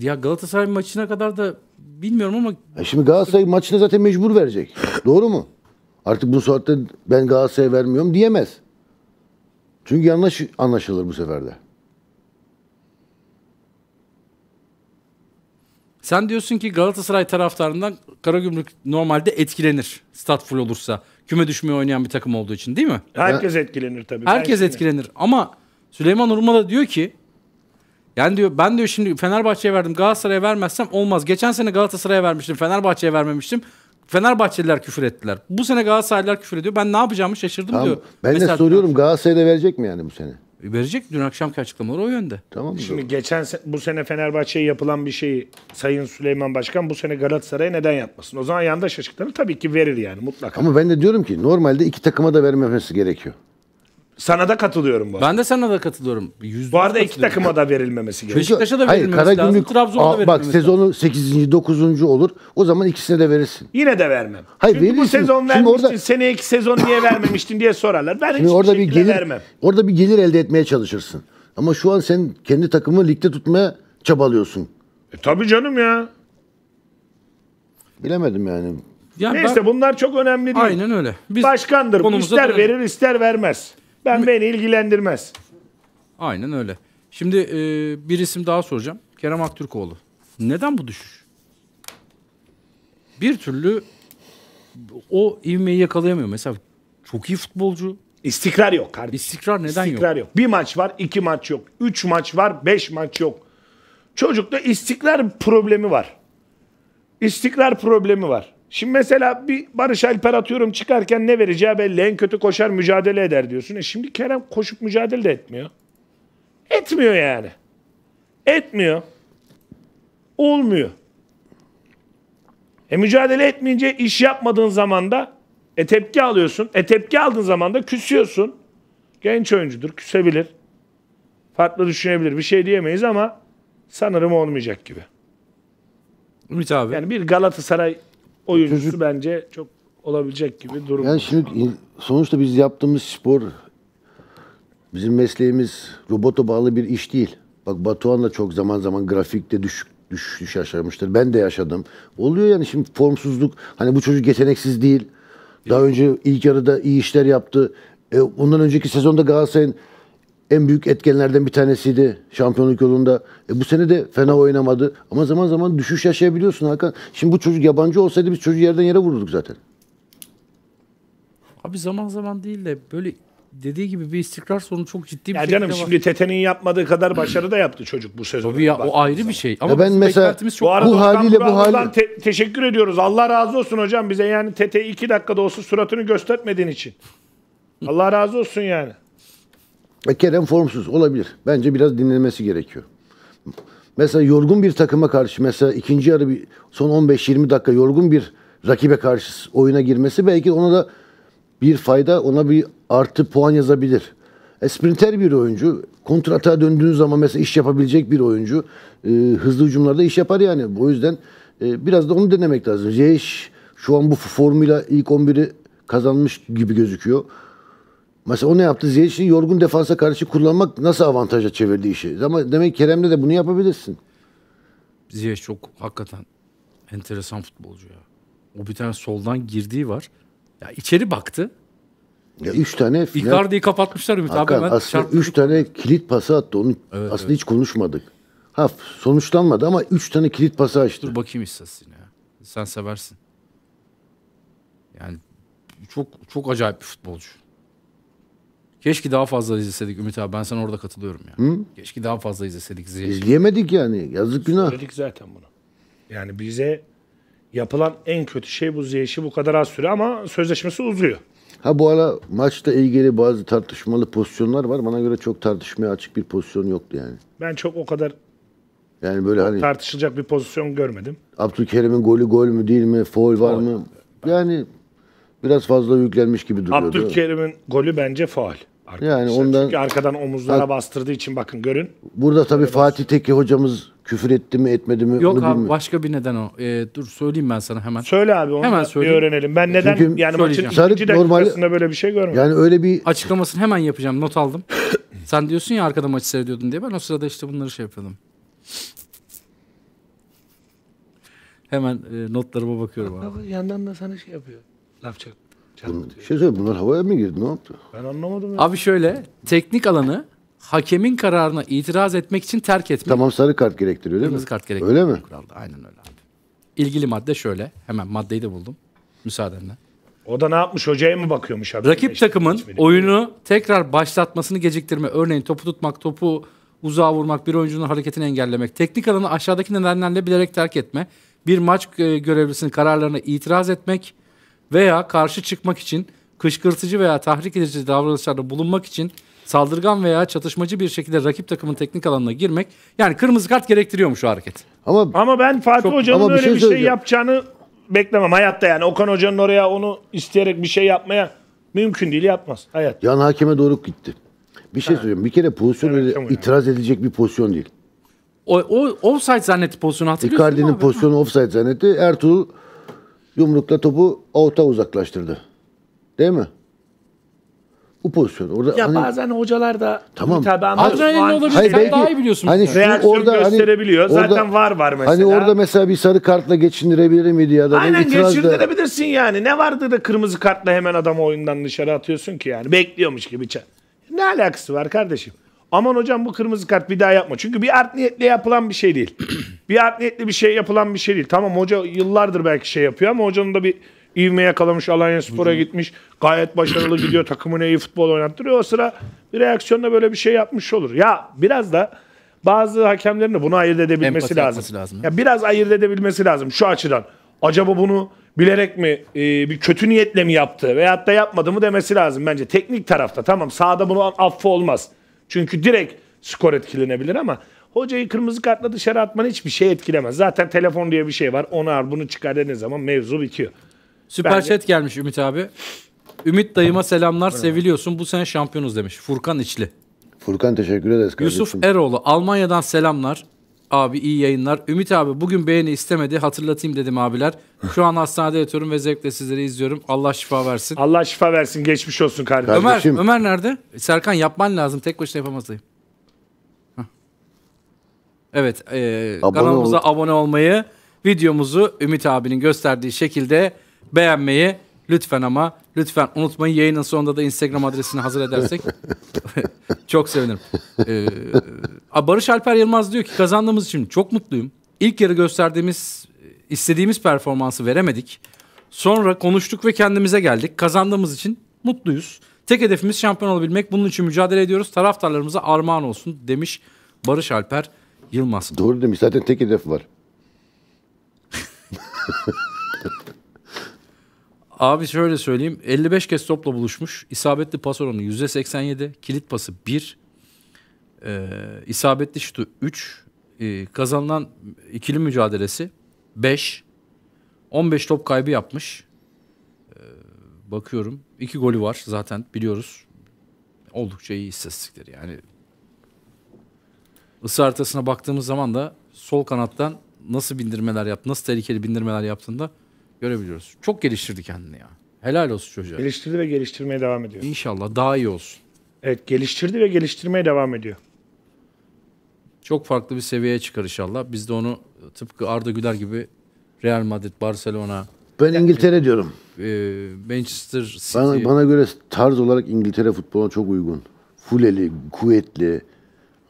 Ya Galatasaray maçına kadar da bilmiyorum ama E şimdi Galatasaray maçını zaten mecbur verecek. Doğru mu? Artık bu saatte ben Galatasaray'a vermiyorum diyemez. Çünkü yanlış anlaşılır bu sefer de. sen diyorsun ki Galatasaray taraftarından Karagümrük normalde etkilenir. Stat full olursa. Küme düşmeye oynayan bir takım olduğu için değil mi? Herkes etkilenir tabii. Herkes Ben- etkilenir. Ama Süleyman Urma da diyor ki yani diyor ben diyor şimdi Fenerbahçe'ye verdim Galatasaray'a vermezsem olmaz. Geçen sene Galatasaray'a vermiştim Fenerbahçe'ye vermemiştim. Fenerbahçeliler küfür ettiler. Bu sene Galatasaraylılar küfür ediyor. Ben ne yapacağımı şaşırdım Tamam. diyor. Ben Mesela- de soruyorum Galatasaray'da verecek mi yani bu sene? Verecek dün akşamki açıklamalar o yönde. Tamam mı? Şimdi geçen se- bu sene Fenerbahçe'ye yapılan bir şeyi Sayın Süleyman Başkan bu sene Galatasaray'a neden yapmasın? O zaman yandaş açıklarını tabii ki verir yani mutlaka. Ama ben de diyorum ki normalde iki takıma da vermemesi gerekiyor. Sana da katılıyorum bu arada. Ben de sana da katılıyorum. Yüzde Bu arada iki katılıyorum. takıma da verilmemesi gerekiyor. Beşiktaş'a da Hayır, verilmemesi lazım. Karagümrük Trabzon'a da Aa, bak sezonu 8. 9. olur. O zaman ikisine de verirsin. Yine de vermem. Hayır, Çünkü bu verirsin. sezon Şimdi vermiştin, orada- seneye iki sezon niye vermemiştin diye sorarlar. Ben Şimdi orada bir şekilde gelir vermem. orada bir gelir elde etmeye çalışırsın. Ama şu an sen kendi takımı ligde tutmaya çabalıyorsun. E, tabii canım ya. Bilemedim yani. Yani Neyse ben- bunlar çok önemli değil. aynen öyle. Biz Başkandır. bu. konumuza İster dönelim. verir ister vermez. Ben beni ilgilendirmez. Aynen öyle. Şimdi e, bir isim daha soracağım. Kerem Aktürkoğlu. Neden bu düşüş? Bir türlü o ivmeyi yakalayamıyor. Mesela çok iyi futbolcu. İstikrar yok kardeşim. İstikrar neden İstikrar yok? yok. Bir maç var, iki maç yok. Üç maç var, beş maç yok. Çocukta istikrar problemi var. İstikrar problemi var. Şimdi mesela bir Barış Alper atıyorum çıkarken ne vereceği belli. En kötü koşar mücadele eder diyorsun. E şimdi Kerem koşup mücadele de etmiyor. Etmiyor yani. Etmiyor. Olmuyor. E mücadele etmeyince iş yapmadığın zaman da e tepki alıyorsun. E tepki aldığın zaman da küsüyorsun. Genç oyuncudur, küsebilir. Farklı düşünebilir. Bir şey diyemeyiz ama sanırım olmayacak gibi. Ümit abi. Yani bir Galatasaray oyuncusu bence çok olabilecek gibi durum. Yani şimdi sonuçta biz yaptığımız spor bizim mesleğimiz robota bağlı bir iş değil. Bak Batuhan da çok zaman zaman grafikte düşük düşüş yaşamıştır. Ben de yaşadım. Oluyor yani şimdi formsuzluk. Hani bu çocuk yeteneksiz değil. Daha önce ilk yarıda iyi işler yaptı. E, ondan önceki sezonda Galatasaray'ın en büyük etkenlerden bir tanesiydi şampiyonluk yolunda. E, bu sene de fena oynamadı. Ama zaman zaman düşüş yaşayabiliyorsun Hakan. Şimdi bu çocuk yabancı olsaydı biz çocuğu yerden yere vururduk zaten. Abi zaman zaman değil de böyle dediği gibi bir istikrar sorunu çok ciddi bir ya şekilde canım var. şimdi Tete'nin yapmadığı kadar başarı da yaptı çocuk bu sezon. Tabii ya o ayrı bir şey. Ama Ya ben mesela- çok Bu arada Bu haliyle bu Burak'tan hali- te- teşekkür ediyoruz. Allah razı olsun hocam bize yani Tete iki dakikada olsa suratını göstermediğin için. Allah razı olsun yani. E, Kerem formsuz olabilir. Bence biraz dinlenmesi gerekiyor. Mesela yorgun bir takıma karşı mesela ikinci yarı bir son 15-20 dakika yorgun bir rakibe karşı oyuna girmesi belki ona da bir fayda ona bir artı puan yazabilir. E, sprinter bir oyuncu. Kontrata döndüğün zaman mesela iş yapabilecek bir oyuncu. E, hızlı hücumlarda iş yapar yani. O yüzden e, biraz da onu denemek lazım. Ziyech şu an bu formuyla ilk 11'i kazanmış gibi gözüküyor. Mesela o ne yaptı? Ziyech'i yorgun defansa karşı kullanmak nasıl avantaja çevirdi işi? Ama demek Kerem'le de bunu yapabilirsin. Ziyech çok hakikaten enteresan futbolcu ya. O bir tane soldan girdiği var. Ya içeri baktı. Ya üç tane final, Icardi'yi kapatmışlar Ümit abi. Hakan, hemen aslında çarptı. üç tane kilit pası attı. Onu aslında hiç konuşmadık. Ha sonuçlanmadı ama 3 tane kilit pası açtı. Dur bakayım istatistiğine ya. Sen seversin. Yani çok çok acayip bir futbolcu. Keşke daha fazla izleseydik Ümit abi. Ben sana orada katılıyorum ya. Keşke daha fazla izleseydik. İzleyemedik yani. Yazık günah. Söyledik zaten bunu. Yani bize yapılan en kötü şey bu Ziyech'i bu kadar az süre ama sözleşmesi uzuyor. Ha bu ara maçta ilgili bazı tartışmalı pozisyonlar var. Bana göre çok tartışmaya açık bir pozisyon yoktu yani. Ben çok o kadar Yani böyle hani tartışılacak bir pozisyon görmedim. Abdülkerim'in golü gol mü değil mi? Foul var mı? Yani biraz fazla yüklenmiş gibi duruyordu. Abdülkerim'in golü bence faul. Arkadaşlar. Yani ondan- Çünkü arkadan omuzlara bastırdığı için bakın görün. Burada tabii Fatih Tekke hocamız küfür etti mi etmedi mi Yok onu abi bilmiyorum. başka bir neden o. Ee, dur söyleyeyim ben sana hemen. Söyle abi onu Hemen da bir söyleyeyim. öğrenelim. Ben neden Çünkü yani maçın ikinci dakikasında böyle bir şey görmedim. Yani öyle bir Açıklamasını hemen yapacağım. Not aldım. Sen diyorsun ya arkada maçı seyrediyordun diye. Ben o sırada işte bunları şey yapıyordum. Hemen e, notlarıma bakıyorum abi. yandan da sana şey yapıyor. Laf çok. Bir şey söyle bunlar havaya mı girdi ne yaptı? Ben anlamadım. Ya. Abi şöyle teknik alanı hakemin kararına itiraz etmek için terk etmek. Tamam sarı kart gerektiriyor değil mi? Kırmızı kart gerekiyor. Öyle mi? Kuralda. Aynen öyle abi. İlgili madde şöyle. Hemen maddeyi de buldum. Müsaadenle. O da ne yapmış hocaya mı bakıyormuş abi? Rakip İşte takımın oyunu tekrar başlatmasını geciktirme. Örneğin topu tutmak, topu uzağa vurmak, bir oyuncunun hareketini engellemek. Teknik alanı aşağıdaki nedenlerle bilerek terk etme. Bir maç e, görevlisinin kararlarına itiraz etmek veya karşı çıkmak için kışkırtıcı veya tahrik edici davranışlarda bulunmak için saldırgan veya çatışmacı bir şekilde rakip takımın teknik alanına girmek. Yani kırmızı kart gerektiriyormuş o hareket. Ama Ama ben Fatih Çok- Hoca'nın ama bir öyle şey bir şey söyleyeceğim. yapacağını beklemem hayatta yani. Okan Hoca'nın oraya onu isteyerek bir şey yapmaya mümkün değil yapmaz. Hayat. yan hakeme doğru gitti. Bir şey söyleyeyim. Bir kere pozisyon Evet, öyle tamam yani. itiraz edilecek bir pozisyon değil. O, o offside zannetti pozisyonu hatırlıyorsun değil mi Icardi'nin abi? pozisyonu offside zannetti. Ertuğrul yumrukla topu out'a uzaklaştırdı. Değil mi? Bu pozisyon. Orada Ya hani, bazen hocalar da Tamam. tabii anlıyorsun. Adrenalin olabilir. Hayır, Sen belki- daha iyi biliyorsun. hani şu Reaksiyon orada hani- gösterebiliyor. Zaten orada- var var mesela. Hani orada mesela bir sarı kartla geçindirebilir miydi ya da Aynen itiraz da- geçirdirebilirsin yani. Ne vardı da kırmızı kartla hemen adamı oyundan dışarı atıyorsun ki yani. Bekliyormuş gibi. Ne alakası var kardeşim? Aman hocam bu kırmızı kart bir daha yapma. Çünkü bir art niyetle yapılan bir şey değil. bir art niyetli bir şey yapılan bir şey değil. Tamam hoca yıllardır belki şey yapıyor ama hocanın da bir ivme yakalamış. Alanya Spor'a gitmiş. Gayet başarılı gidiyor. Takımına iyi futbol oynattırıyor. O sıra bir reaksiyonla böyle bir şey yapmış olur. Ya biraz da bazı hakemlerin de bunu ayırt edebilmesi Empati lazım. yapması lazım. Ya biraz ayırt edebilmesi lazım şu açıdan. Acaba bunu bilerek mi e, bir kötü niyetle mi yaptı veyahut da yapmadı mı demesi lazım bence. Teknik tarafta tamam sahada bunu affı olmaz. Çünkü direkt skor etkilenebilir ama hocayı kırmızı kartla dışarı atman hiçbir şey etkilemez. Zaten telefon diye bir şey var. Onu al bunu çıkar dediğin zaman mevzu bitiyor. Süper Bence- chat gelmiş Ümit abi. Ümit dayıma selamlar seviliyorsun bu sene şampiyonuz demiş. Furkan İçli. Furkan teşekkür ederiz kardeşim. Yusuf Eroğlu Almanya'dan selamlar. Abi iyi yayınlar. Ümit abi bugün beğeni istemedi. Hatırlatayım dedim abiler. Şu an hastanede yatıyorum ve zevkle sizleri izliyorum. Allah şifa versin. Allah şifa versin. Geçmiş olsun kardeşim. Ömer, Kardeşim. Ömer nerede? Serkan yapman lazım. Tek başına yapamaz dayım. Hah. Evet, e, Abone kanalımıza ol. abone olmayı, videomuzu Ümit abinin gösterdiği şekilde beğenmeyi lütfen ama lütfen unutmayın. Yayının sonunda da Instagram adresini hazır edersek çok sevinirim. Ee, Barış Alper Yılmaz diyor ki kazandığımız için çok mutluyum. İlk yarı gösterdiğimiz, istediğimiz performansı veremedik. Sonra konuştuk ve kendimize geldik. Kazandığımız için mutluyuz. Tek hedefimiz şampiyon olabilmek. Bunun için mücadele ediyoruz. Taraftarlarımıza armağan olsun demiş Barış Alper Yılmaz. Doğru demiş. Zaten tek hedef var. Abi şöyle söyleyeyim. 55 kez topla buluşmuş. İsabetli pas oranı %87. Kilit pası 1. Ee, isabetli şutu 3. Ee, kazanılan ikili mücadelesi 5. 15 top kaybı yapmış. Ee, bakıyorum. 2 golü var zaten biliyoruz. Oldukça iyi istatistikleri yani. Isı haritasına baktığımız zaman da sol kanattan nasıl bindirmeler yaptı, nasıl tehlikeli bindirmeler yaptığını da görebiliyoruz. Çok geliştirdi kendini ya. Helal olsun çocuğa. Geliştirdi ve geliştirmeye devam ediyor. İnşallah daha iyi olsun. Evet geliştirdi ve geliştirmeye devam ediyor. Çok farklı bir seviyeye çıkar inşallah. Biz de onu tıpkı Arda Güler gibi Real Madrid, Barcelona, Ben İngiltere diyorum. e, Manchester City. Bana, bana göre tarz olarak İngiltere futboluna çok uygun. Fuleli, kuvvetli.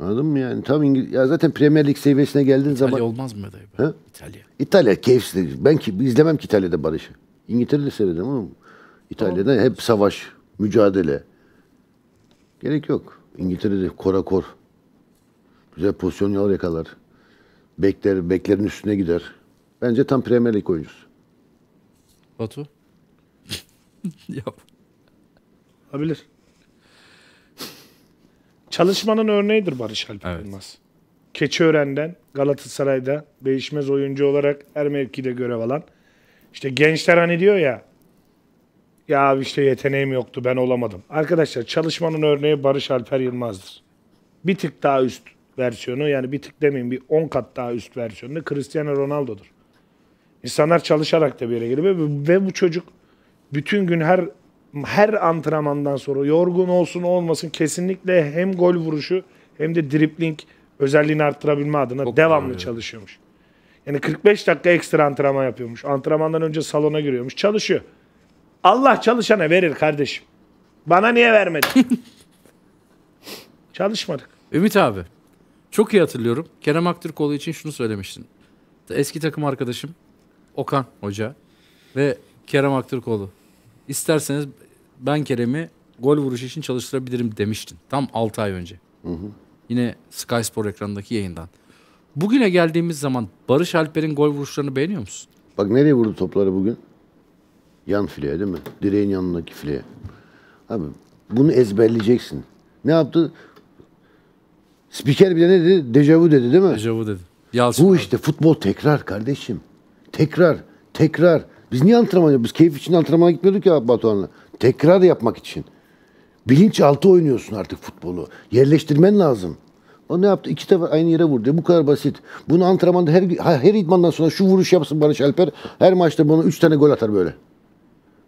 Anladın mı yani? Tam İngiliz ya zaten Premier Lig seviyesine geldiğin zaman İtalya olmaz mı? Ha? İtalya. İtalya keyifsiz. Ben ki izlemem ki İtalya'da barışı. İngiltere'de seyrederim ama İtalya'da hep savaş, mücadele. Gerek yok. İngiltere'de kora kor. Güzel pozisyon yakalar. Bekler, beklerin üstüne gider. Bence tam Premier Lig oyuncusu. Batu? Yap. Olabilir. Çalışmanın örneğidir Barış Alper Evet. Yılmaz. Keçiören'den Galatasaray'da değişmez oyuncu olarak her mevkide görev alan. İşte gençler hani diyor ya ya abi işte yeteneğim yoktu ben olamadım. Arkadaşlar çalışmanın örneği Barış Alper Yılmaz'dır. Bir tık daha üst versiyonu yani bir tık demeyeyim bir 10 kat daha üst versiyonu Cristiano Ronaldo'dur. İnsanlar çalışarak da bir yere geliyor ve bu çocuk bütün gün her her antrenmandan sonra yorgun olsun olmasın kesinlikle hem gol vuruşu hem de dribling özelliğini arttırabilme adına Çok devamlı ya. çalışıyormuş. Yani 45 dakika ekstra antrenman yapıyormuş. Antrenmandan önce salona giriyormuş. Çalışıyor. Allah çalışana verir kardeşim. Bana niye vermedin? Çalışmadık. Ümit abi. Çok iyi hatırlıyorum. Kerem Aktürkoğlu için şunu söylemiştin. Eski takım arkadaşım Okan Hoca ve Kerem Aktürkoğlu. İsterseniz ben Kerem'i gol vuruşu için çalıştırabilirim demiştin. Tam 6 ay önce. Yine Sky Spor ekranındaki yayından. Bugüne geldiğimiz zaman Barış Alper'in gol vuruşlarını beğeniyor musun? Bak nereye vurdu topları bugün? Yan fileye değil mi? Direğin yanındaki fileye. Abi bunu ezberleyeceksin. Ne yaptı? Spiker bile ne dedi? Dejavu dedi değil mi? Dejavu dedi. Yalçın Bu abi. işte futbol tekrar kardeşim. Tekrar, tekrar. Biz niye antrenman yapıyoruz? Biz keyif için antrenmana gitmiyorduk ya Batuhan'la. Tekrar yapmak için. Bilinçaltı oynuyorsun artık futbolu. Yerleştirmen lazım. O ne yaptı? İki defa aynı yere vurdu. Bu kadar basit. Bunu antrenmanda her, her idmandan sonra şu vuruş yapsın Barış Alper. Her maçta bana üç tane gol atar böyle.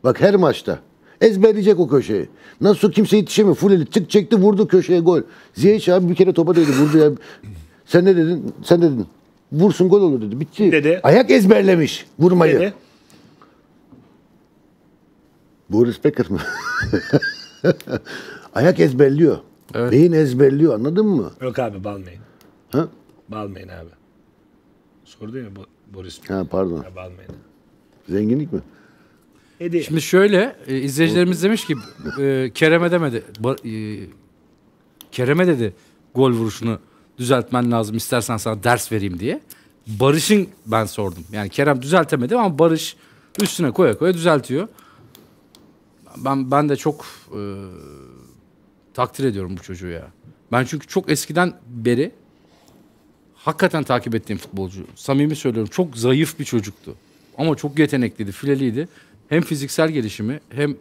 Bak her maçta. Ezberleyecek o köşeyi. Nasıl kimse yetişemiyor. Full eli tık çekti vurdu köşeye gol. Ziyech abi bir kere topa değdi vurdu ya. Sen ne dedin? Sen dedin. Vursun gol olur dedi. Bitti. Dedi. Ayak ezberlemiş vurmayı. Dedi. Boris Becker mı? Ayak ezberliyor. Evet. Beyin ezberliyor anladın mı? Yok abi Balmain. Ha? Balmain abi. Sordu ya Bo- Boris. Ha pardon. Ha, Balmain. Zenginlik mi? Hediye. Şimdi şöyle e, izleyicilerimiz demiş ki e, Kerem'e demedi. Ba- e, Kerem'e dedi gol vuruşunu düzeltmen lazım istersen sana ders vereyim diye. Barış'ın ben sordum. Yani Kerem düzeltemedi ama Barış üstüne koya koya düzeltiyor. Ben ben de çok e, takdir ediyorum bu çocuğu ya. Ben çünkü çok eskiden beri hakikaten takip ettiğim futbolcu. Samimi söylüyorum çok zayıf bir çocuktu. Ama çok yetenekliydi, fileliydi. Hem fiziksel gelişimi hem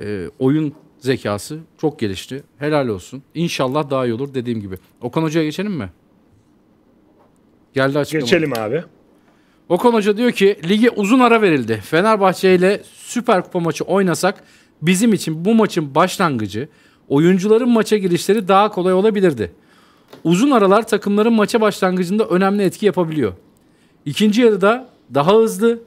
e, oyun zekası çok gelişti. Helal olsun. İnşallah daha iyi olur dediğim gibi. Okan Hoca'ya geçelim mi? Geldi açıklama. Geçelim abi. Okan Hoca diyor ki lige uzun ara verildi. Fenerbahçe ile Süper Kupa maçı oynasak bizim için bu maçın başlangıcı oyuncuların maça girişleri daha kolay olabilirdi. Uzun aralar takımların maça başlangıcında önemli etki yapabiliyor. İkinci yarıda daha hızlı,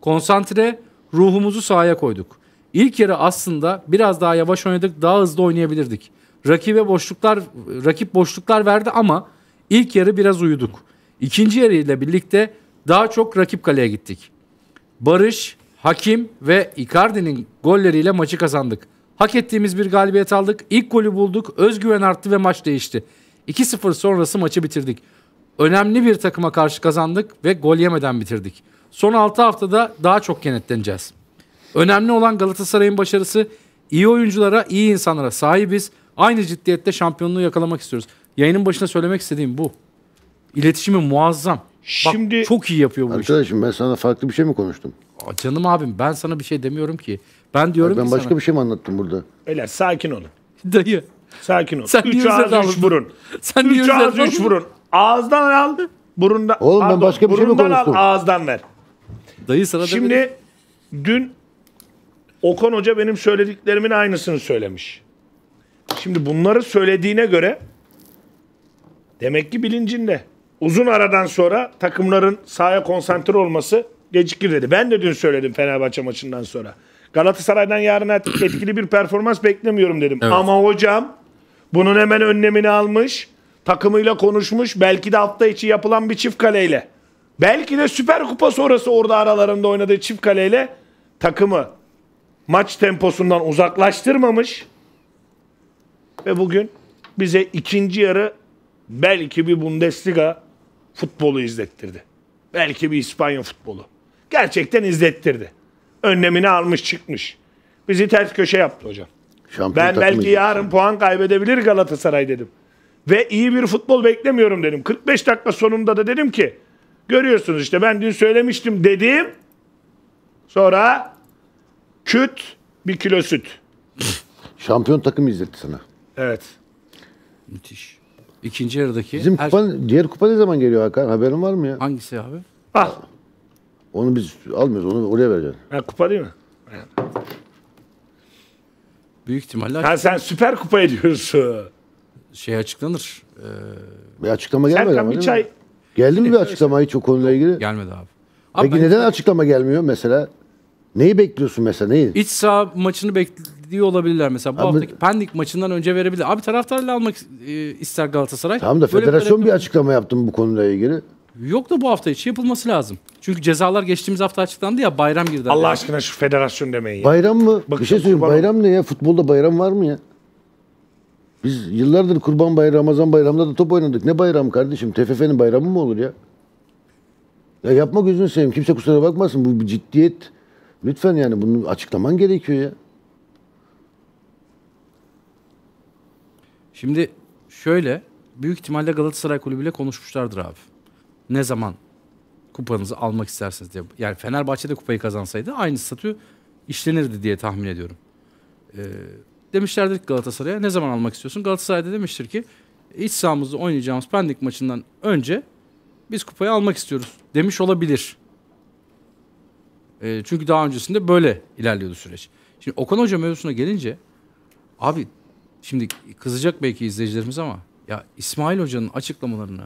konsantre, ruhumuzu sahaya koyduk. İlk yarı aslında biraz daha yavaş oynadık, daha hızlı oynayabilirdik. Rakibe boşluklar, rakip boşluklar verdi ama ilk yarı biraz uyuduk. İkinci yarı ile birlikte daha çok rakip kaleye gittik. Barış, Hakim ve Icardi'nin golleriyle maçı kazandık. Hak ettiğimiz bir galibiyet aldık. İlk golü bulduk. Özgüven arttı ve maç değişti. 2-0 sonrası maçı bitirdik. Önemli bir takıma karşı kazandık ve gol yemeden bitirdik. Son 6 haftada daha çok kenetleneceğiz. Önemli olan Galatasaray'ın başarısı. İyi oyunculara, iyi insanlara sahibiz. Aynı ciddiyette şampiyonluğu yakalamak istiyoruz. Yayının başında söylemek istediğim bu. İletişimi muazzam. Şimdi- Bak, çok iyi yapıyor bu işi. Arkadaşım ben sana farklı bir şey mi konuştum? Aa, Canım abim ben sana bir şey demiyorum ki. Ben diyorum Ben ki başka sana. bir şey mi anlattım burada? Beyler sakin olun. Dayı. Sakin olun. Sen üç ağız üç burun. Sen üç ağız üç burun. Ağızdan al. Burundan. Oğlum ben başka bir şey mi burundan konuştum? al ağızdan ver. Dayı sana demedim. Şimdi dün Okan Hoca benim söylediklerimin aynısını söylemiş. Şimdi bunları söylediğine göre demek ki bilincinde. Uzun aradan sonra takımların sahaya konsantre olması gecikir dedi. Ben de dün söyledim Fenerbahçe maçından sonra. Galatasaray'dan yarın etkili bir performans beklemiyorum dedim. Evet. Ama hocam bunun hemen önlemini almış. Takımıyla konuşmuş. Belki de hafta içi yapılan bir çift kaleyle. Belki de Süper Kupa sonrası orada aralarında oynadığı çift kaleyle takımı maç temposundan uzaklaştırmamış. Ve bugün bize ikinci yarı belki bir Bundesliga futbolu izlettirdi. Belki bir İspanya futbolu. Gerçekten izlettirdi. Önlemini almış çıkmış. Bizi ters köşe yaptı hocam. Şampiyon Ben belki yarın puan kaybedebilir Galatasaray dedim. Ve iyi bir futbol beklemiyorum dedim. 45 dakika sonunda da dedim ki görüyorsunuz işte ben dün söylemiştim dedim. Sonra küt bir kilo süt. Şampiyon takımı izletti sana. Evet. Müthiş. İkinci yarıdaki Bizim her- kupa, diğer kupa ne zaman geliyor Hakan? Haberin var mı ya? hangisi abi? Ah, Onu biz almıyoruz. Onu oraya vereceğiz. ha, kupa değil mi? Büyük ihtimalle Ha, sen süper kupa ediyorsun. şey açıklanır. Ee, Bir açıklama gelmedi Serkan ama bir çay. mi? Geldi mi bir açıklama hiç o konuyla ilgili? gelmedi abi. Abi Peki ben neden açıklama gelmiyor mesela? Neyi bekliyorsun mesela? Neyi? iç saha maçını bekliyor olabilirler mesela. Bu Abi- haftaki Pendik maçından önce verebilir. Abi taraftarla almak e, ister Galatasaray. Tamam da Böyle federasyon bir talep- açıklama yaptı mı bu konuyla ilgili. Yok da bu hafta içi yapılması lazım. Çünkü cezalar geçtiğimiz hafta açıklandı ya bayram girdi. Allah aşkına şu federasyon demeyin ya. Bayram mı? Bak- bir şey söyleyeyim. kurban Bayram ne ya? Futbolda bayram var mı ya? Biz yıllardır Kurban Bayramı, Ramazan Bayramı'nda da top oynadık. Ne bayram kardeşim? TFF'nin bayramı mı olur ya? Ya yapma gözünü seveyim. Kimse kusura bakmasın. Bu bir ciddiyet. Lütfen yani bunu açıklaman gerekiyor ya. Şimdi şöyle büyük ihtimalle Galatasaray kulübüyle konuşmuşlardır abi. Ne zaman kupanızı almak istersiniz diye. Yani Fenerbahçe'de kupayı kazansaydı aynı statü işlenirdi diye tahmin ediyorum. Ee, demişlerdir ki Galatasaray'a ne zaman almak istiyorsun? Galatasaray da demiştir ki iç sahamızda oynayacağımız Pendik maçından önce biz kupayı almak istiyoruz demiş olabilir. Ee, çünkü daha öncesinde böyle ilerliyordu süreç. Şimdi Okan Hoca mevzusuna gelince abi şimdi kızacak belki izleyicilerimiz ama ya İsmail Hoca'nın açıklamalarını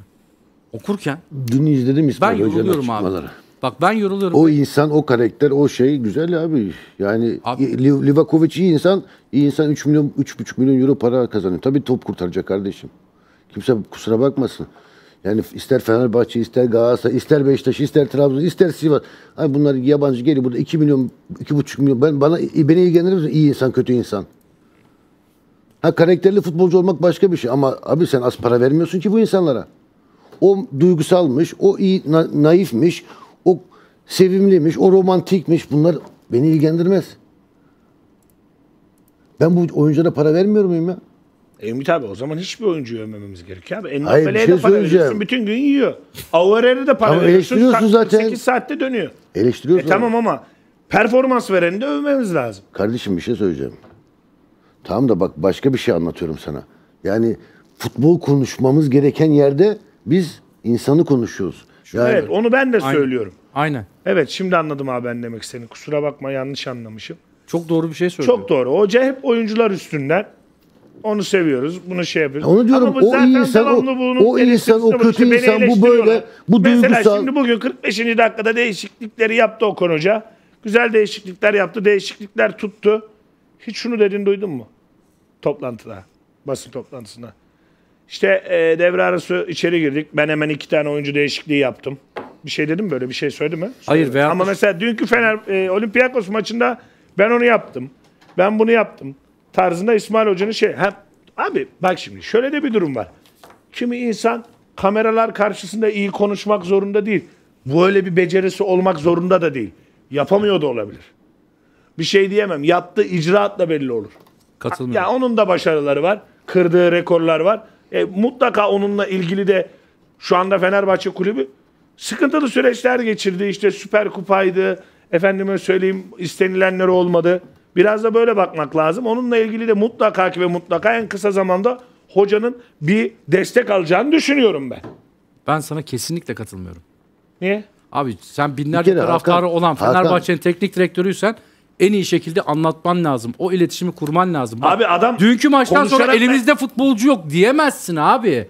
okurken Dün izledim ben İsmail Hoca'nın yoruluyorum abi. açıklamaları. Bak ben yoruluyorum. O insan, o karakter, o şey güzel abi. Yani Abi- Li- Livakovic iyi insan, iyi insan 3 milyon, 3,5 milyon euro para kazanıyor. Tabii top kurtaracak kardeşim. Kimse kusura bakmasın. Yani ister Fenerbahçe, ister Galatasaray, ister Beşiktaş, ister Trabzon, ister Sivas. Abi bunlar yabancı geliyor burada 2 milyon, 2,5 milyon. Ben, bana, beni ilgilendirir? İyi insan, kötü insan. Ha karakterli futbolcu olmak başka bir şey ama abi sen az para vermiyorsun ki bu insanlara. O duygusalmış, o iyi na- naifmiş, o sevimliymiş, o romantikmiş. Bunlar beni ilgilendirmez. Ben bu oyunculara para vermiyor muyum ya? E Ümit abi o zaman hiçbir oyuncuyu övmememiz gerekiyor abi. Ennabele'ye şey de para veriyorsun. Bütün gün yiyor. Aurel'e de para Ama veriyorsun. eleştiriyorsun zaten. 8 saatte dönüyor. E Eleştiriyorsun. tamam ama performans vereni de övmemiz lazım. Kardeşim bir şey söyleyeceğim. Tamam da bak başka bir şey anlatıyorum sana. Yani futbol konuşmamız gereken yerde biz insanı konuşuyoruz. Yani Evet onu ben de Aynen. söylüyorum. Aynen. Evet şimdi anladım abi ben demek istediğini. Kusura bakma yanlış anlamışım. Çok doğru bir şey söylüyor. Çok doğru. Hoca hep oyuncular üstünden. Onu seviyoruz. Bunu şey yapıyoruz. Onu diyorum, Ama bu o zaten iyi insan, o- o iyi insan, o kötü. Beni insan, bu böyle, bu Mesela duygusal. şimdi bugün 45. dakikada değişiklikleri yaptı Okan Hoca. Güzel değişiklikler yaptı. Değişiklikler tuttu. Hiç şunu dediğini duydun mu? Toplantıda. Basın toplantısında. İşte e, devre arası içeri girdik. Ben hemen iki tane oyuncu değişikliği yaptım. Bir şey dedim böyle bir şey söyledi mi? Hayır, Söyledi. veya- Ama mesela dünkü Fener e, Olympiakos maçında ben onu yaptım. Ben bunu yaptım. Tarzında İsmail Hoca'nın şey. Hem, abi bak şimdi şöyle de bir durum var. Kimi insan kameralar karşısında iyi konuşmak zorunda değil. Böyle bir becerisi olmak zorunda da değil. Yapamıyor da olabilir. Bir şey diyemem. Yaptığı icraatla belli olur. Katılmıyorum. Ya onun da başarıları var. Kırdığı rekorlar var. E, mutlaka onunla ilgili de şu anda Fenerbahçe kulübü sıkıntılı süreçler geçirdi. İşte Süper Kupaydı. Efendime söyleyeyim istenilenleri olmadı. Biraz da böyle bakmak lazım. Onunla ilgili de mutlaka ki ve mutlaka en kısa zamanda hocanın bir destek alacağını düşünüyorum ben. Ben sana kesinlikle katılmıyorum. Niye? Abi sen binlerce kere taraftarı Hakan- olan Hakan- Fenerbahçe'nin teknik direktörüysen en iyi şekilde anlatman lazım. O iletişimi kurman lazım. Bak, Abi adam dünkü maçtan sonra elimizde futbolcu yok diyemezsin abi.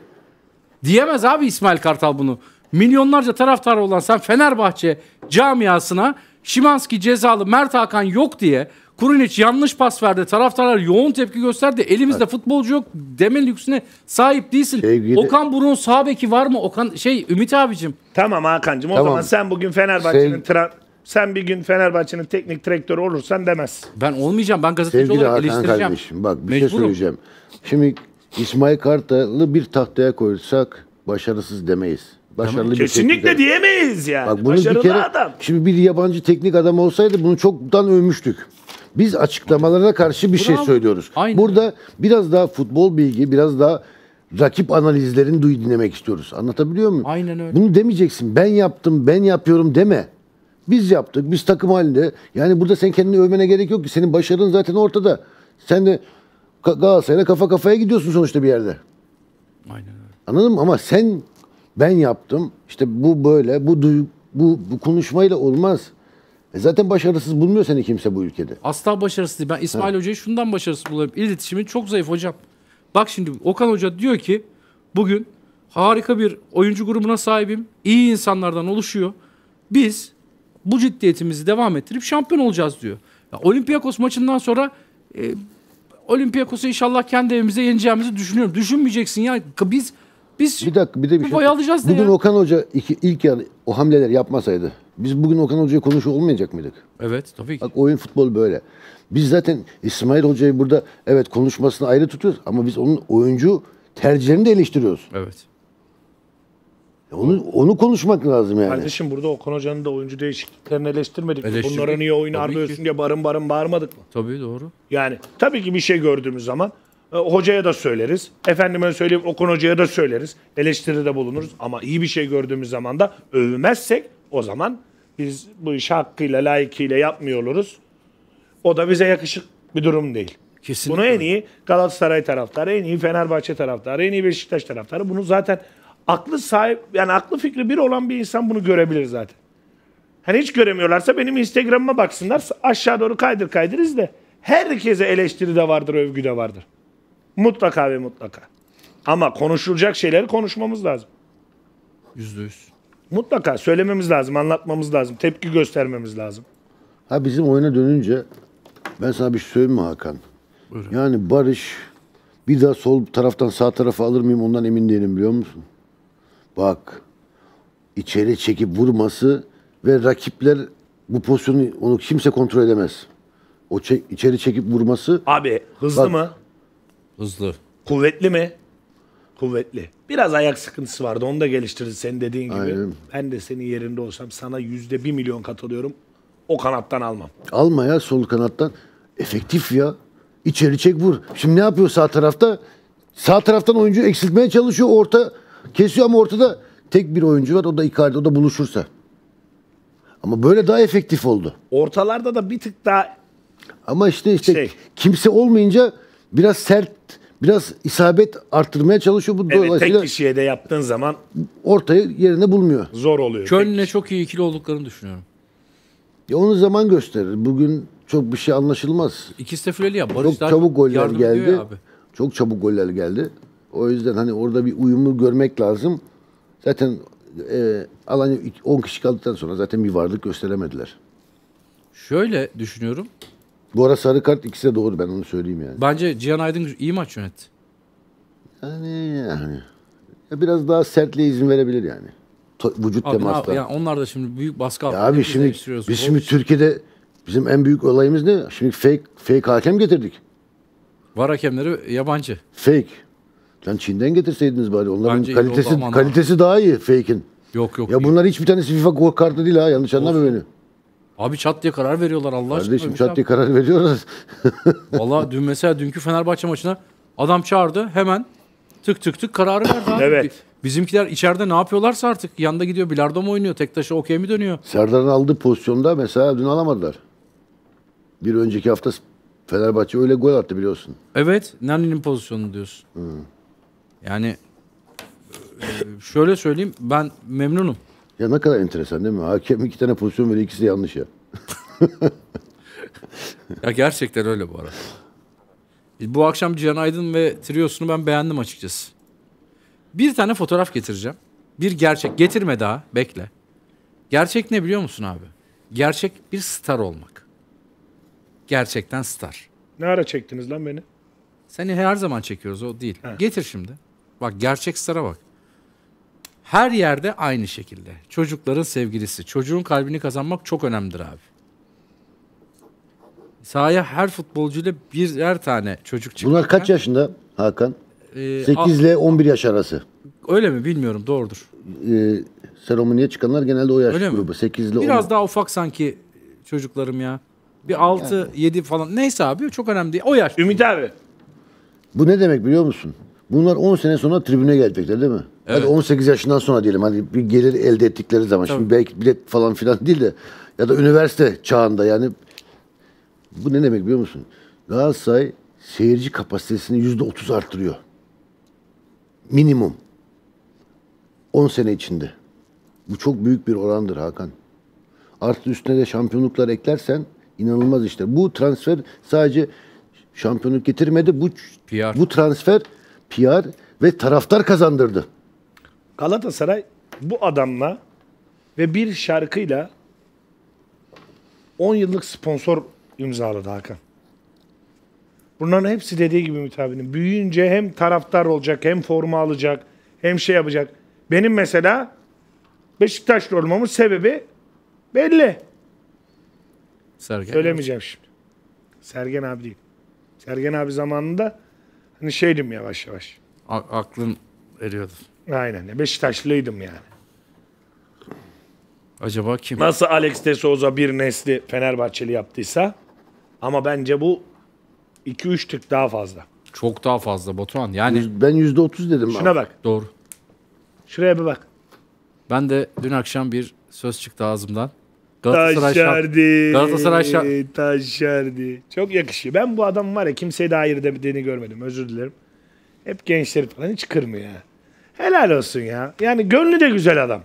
Diyemez abi İsmail Kartal bunu. Milyonlarca taraftarı olan sen Fenerbahçe camiasına Şimanski cezalı Mert Hakan yok diye Kurunic yanlış pas verdi. Taraftarlar yoğun tepki gösterdi. Elimizde futbolcu yok deme lüksüne sahip değilsin. Sevgili- Okan Buruk'un sağ beki var mı? Okan şey Ümit abicim. Tamam Hakan'cığım o Tamam. zaman sen bugün Fenerbahçe'nin Sev- tra- sen bir gün Fenerbahçe'nin teknik direktörü olursan demez. Ben olmayacağım. Ben gazeteci Sevgili olarak Hakan eleştireceğim. kardeşim bak bir şey Mecburum. söyleyeceğim. Şimdi İsmail Kartal'ı bir tahtaya koysak başarısız demeyiz. Başarılı bir teknik Kesinlikle adam. diyemeyiz yani. Bak bunu Başarılı bir kere adam. şimdi bir yabancı teknik adam olsaydı bunu çoktan övmüştük. Biz açıklamalarına karşı bir şey Bravo. söylüyoruz. Aynen. Burada biraz daha futbol bilgi, biraz daha rakip analizlerini duy dinlemek istiyoruz. Anlatabiliyor muyum? Aynen öyle. Bunu demeyeceksin. Ben yaptım, ben yapıyorum deme. Biz yaptık, biz takım halinde. Yani burada sen kendini övmene gerek yok ki. Senin başarın zaten ortada. Sen de Ga- Galatasaray'la kafa kafaya gidiyorsun sonuçta bir yerde. Aynen öyle. Anladın mı? Ama sen ben yaptım. İşte bu böyle, bu duy- bu bu konuşmayla olmaz. E zaten başarısız bulmuyor seni kimse bu ülkede. Asla başarısız değil. Ben İsmail Hoca'yı şundan başarısız buluyorum. İletişimi çok zayıf hocam. Bak şimdi Okan Hoca diyor ki bugün harika bir oyuncu grubuna sahibim. İyi insanlardan oluşuyor. Biz bu ciddiyetimizi devam ettirip şampiyon olacağız diyor. Ya, Olympiakos maçından sonra e, Olympiakos'u inşallah kendi evimize yeneceğimizi düşünüyorum. Düşünmeyeceksin ya. Biz biz Bir dakika bir de bir şey. Alacağız Bugün ya. Okan Hoca iki, ilk yarı o hamleler yapmasaydı biz bugün Okan Hoca'ya konuşuyor olmayacak mıydık? Evet tabii ki. Bak oyun futbol böyle. Biz zaten İsmail Hoca'yı burada evet konuşmasını ayrı tutuyoruz ama biz onun oyuncu tercihlerini de eleştiriyoruz. Evet. Onu onu konuşmak lazım yani. Kardeşim burada Okan Hoca'nın da oyuncu değişikliklerini eleştirmedik. mi? Eleştirdik. Bunlara niye oyunu Tabii harmıyorsun ki. diye barın barın bağırmadık mı? Tabii doğru. Yani tabii ki bir şey gördüğümüz zaman e, hocaya da söyleriz. Efendime söyleyeyim Okan Hoca'ya da söyleriz. Eleştiride bulunuruz. Ama iyi bir şey gördüğümüz zaman da övmezsek o zaman biz bu işi hakkıyla layıkıyla yapmıyor oluruz. O da bize yakışık bir durum değil. Kesinlikle. Bunu en iyi Galatasaray taraftarı, en iyi Fenerbahçe taraftarı, en iyi Beşiktaş taraftarı. Bunu zaten aklı sahip yani aklı fikri bir olan bir insan bunu görebilir zaten. Hani hiç göremiyorlarsa benim Instagram'ıma baksınlar. Aşağı doğru kaydır kaydır izle. Herkese eleştiri de vardır, övgü de vardır. Mutlaka ve mutlaka. Ama konuşulacak şeyleri konuşmamız lazım. Yüzde yüz. Mutlaka söylememiz lazım, anlatmamız lazım, tepki göstermemiz lazım. Ha bizim oyuna dönünce ben sana bir şey söyleyeyim mi Hakan? Yani Barış bir daha sol taraftan sağ tarafa alır mıyım ondan emin değilim biliyor musun? Bak içeri çekip vurması ve rakipler bu pozisyonu onu kimse kontrol edemez. O çek, içeri çekip vurması Abi hızlı Bak. mı? Hızlı. Kuvvetli mi? Kuvvetli. Biraz ayak sıkıntısı vardı. Onu da geliştirdi senin dediğin gibi. Aynen. Ben de senin yerinde olsam sana yüzde bir milyon katılıyorum. O kanattan almam. alma ya sol kanattan. Efektif ya. İçeri çek vur. Şimdi ne yapıyor sağ tarafta? Sağ taraftan oyuncu eksiltmeye çalışıyor. Orta kesiyor ama ortada tek bir oyuncu var. O da Icardi. O da buluşursa. Ama böyle daha efektif oldu. Ortalarda da bir tık daha Ama işte işte Şey. kimse olmayınca biraz sert, biraz isabet arttırmaya çalışıyor. Bu evet, tek kişiye de yaptığın zaman ortayı yerine bulmuyor. zor oluyor. Köln'le çok iyi ikili olduklarını düşünüyorum. Ya onu zaman gösterir. Bugün çok bir şey anlaşılmaz. İkisi de ya. Barış Çok çabuk goller geldi. Çok çabuk goller geldi. O yüzden hani orada bir uyumu görmek lazım. Zaten e, Alanya 10 kişi kaldıktan sonra zaten bir varlık gösteremediler. Şöyle düşünüyorum. Bu ara sarı kart ikisi de doğru ben onu söyleyeyim yani. Bence Cihan Aydın iyi maç yönetti. Yani, yani ya biraz daha sertliğe izin verebilir yani. To- vücut Abi, temasla. abi, yani onlar da şimdi büyük baskı altında. Abi şimdi biz şimdi Türkiye'de bizim en büyük olayımız ne? Şimdi fake fake hakem getirdik. Var hakemleri yabancı. Fake. Lan Çin'den getirseydiniz bari. Onların Bence iyi kalitesi aman kalitesi daha iyi fake'in. Yok yok. Ya iyi. bunlar hiçbir tanesi FIFA gol kartı değil ha. Yanlış anlama beni. Abi çat diye karar veriyorlar Allah aşkına. Kardeşim çat diye karar veriyorlar. Valla dün mesela dünkü Fenerbahçe maçına adam çağırdı hemen tık tık tık kararı verdi abi. Evet. Bizimkiler içeride ne yapıyorlarsa artık yanda gidiyor bilardo mu oynuyor tek taşı okey mi dönüyor. Serdar'ın aldığı pozisyonda mesela dün alamadılar. Bir önceki hafta Fenerbahçe öyle gol attı biliyorsun. Evet Nani'nin pozisyonu diyorsun. Yani e, şöyle söyleyeyim ben memnunum. Ya ne kadar enteresan değil mi? Hakem iki tane pozisyon veriyor ikisi de yanlış ya. Ya gerçekten öyle bu arada. Bu akşam Cihan Aydın ve Trios'unu ben beğendim açıkçası. Bir tane fotoğraf getireceğim. Bir gerçek. Getirme daha. Bekle. Gerçek ne biliyor musun abi? Gerçek bir star olmak. gerçekten star. Ne ara çektiniz lan beni? Seni her zaman çekiyoruz o değil. Getir şimdi. Bak gerçek stara bak. Her yerde aynı şekilde. Çocukların sevgilisi. Çocuğun kalbini kazanmak çok önemlidir abi. Sahaya her futbolcuyla birer tane çocuk çıkıyor. Bunlar kaç yaşında Hakan? Ee, 8 ile 11 yaş arası. öyle mi bilmiyorum doğrudur. Ee, seremoniye çıkanlar genelde o yaş Öyle mi? grubu. 8 ile 10. Biraz daha ufak sanki çocuklarım ya. Bir 6 7 falan. Neyse abi çok önemli değil. O yaş. Ümit abi. Bu ne demek biliyor musun? Bunlar 10 sene sonra tribüne gelecekler değil mi? Hadi 18 yaşından sonra diyelim. Hani bir gelir elde ettikleri zaman. Şimdi belki bilet falan filan değil de ya da üniversite çağında yani bu ne demek biliyor musun? Galatasaray seyirci kapasitesini %30 arttırıyor. Minimum. 10 sene içinde. Bu çok büyük bir orandır Hakan. Artı üstüne de şampiyonluklar eklersen inanılmaz işte. Bu transfer sadece şampiyonluk getirmedi. Bu PR. bu transfer PR ve taraftar kazandırdı. Galatasaray bu adamla ve bir şarkıyla 10 yıllık sponsor imzaladı Hakan. Bunların hepsi dediği gibi Ümit abinin. Büyüyünce hem taraftar olacak, hem forma alacak, hem şey yapacak. Benim mesela Beşiktaşlı olmamın sebebi belli. Sergen. Söylemeyeceğim şimdi. Sergen abi değil. Sergen abi zamanında şeydim yavaş yavaş. A- aklın eriyordu. Aynen. Beşiktaşlıydım yani. Acaba kim? Nasıl Alex de Souza bir nesli Fenerbahçeli yaptıysa ama bence bu 2-3 tık daha fazla. Çok daha fazla Batuhan. Yani Ben %30 dedim. Şuna bak. doğru. Şuraya bir bak. Ben de dün akşam bir söz çıktı ağzımdan. Galatasaray Taşerdi. Galatasaray şa- Taşerdi. Çok yakışıyor. Ben bu adam var ya kimseye de hayır dediğini görmedim. Özür dilerim. Hep gençleri falan hiç kırmıyor. Helal olsun ya. Yani gönlü de güzel adam.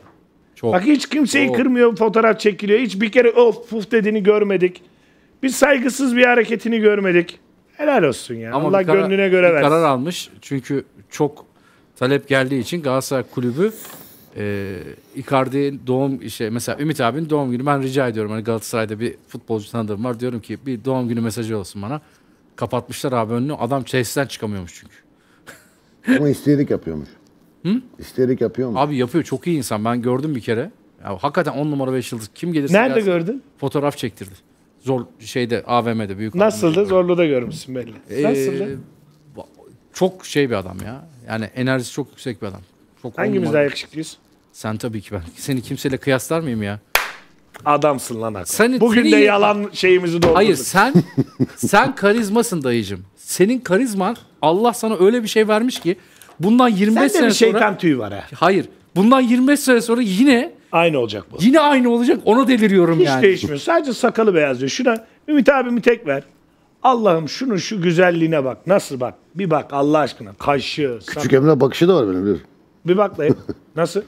Çok. Bak hiç kimseyi Çok. kırmıyor, fotoğraf çekiliyor. Hiç bir kere of puf dediğini görmedik. Bir saygısız bir hareketini görmedik. Helal olsun ya. Ama Allah karar- gönlüne göre versin. karar almış. Çünkü çok talep geldiği için Galatasaray Kulübü e, Icardi doğum işte mesela Ümit abinin doğum günü ben rica ediyorum. Hani Galatasaray'da bir futbolcu tanıdığım var. Diyorum ki bir doğum günü mesajı olsun bana. Kapatmışlar abi önünü. Adam tesisten çıkamıyormuş çünkü. Ama isteyerek yapıyormuş. Hı? İsteyerek yapıyormuş. Abi yapıyor. Çok iyi insan. Ben gördüm bir kere. Ya, hakikaten 10 numara 5 yıldız. Kim gelirse Nerede gelsin, gördün? Fotoğraf çektirdi. Zor şeyde AVM'de büyük Nasıldı? Zorlu'da görmüşsün belli. Ee, Nasıldı? çok şey bir adam ya. Yani enerjisi çok yüksek bir adam. Çok Hangimiz daha yakışıklıyız? Sen tabii ki ben. Seni kimseyle kıyaslar mıyım ya? Adamsın lan. Seni- Bugün seni de yalan şeyimizi doldurduk. Hayır sen sen karizmasın dayıcım. Senin karizman Allah sana öyle bir şey vermiş ki bundan 25 Sende sene bir şeytan sonra tüyü var ha. Hayır. Bundan 25 sene sonra yine Aynı olacak bu. yine aynı olacak. Ona deliriyorum Hiç yani. değişmiyor. Sadece sakalı beyazlıyor. Şuna Ümit abimi tek ver. Allah'ım şunun şu güzelliğine bak. Nasıl bak? Bir bak Allah aşkına. Kaşı, sak- Küçük Emrah bakışı da var benim biliyorsun. Bir bak dayı. Nasıl?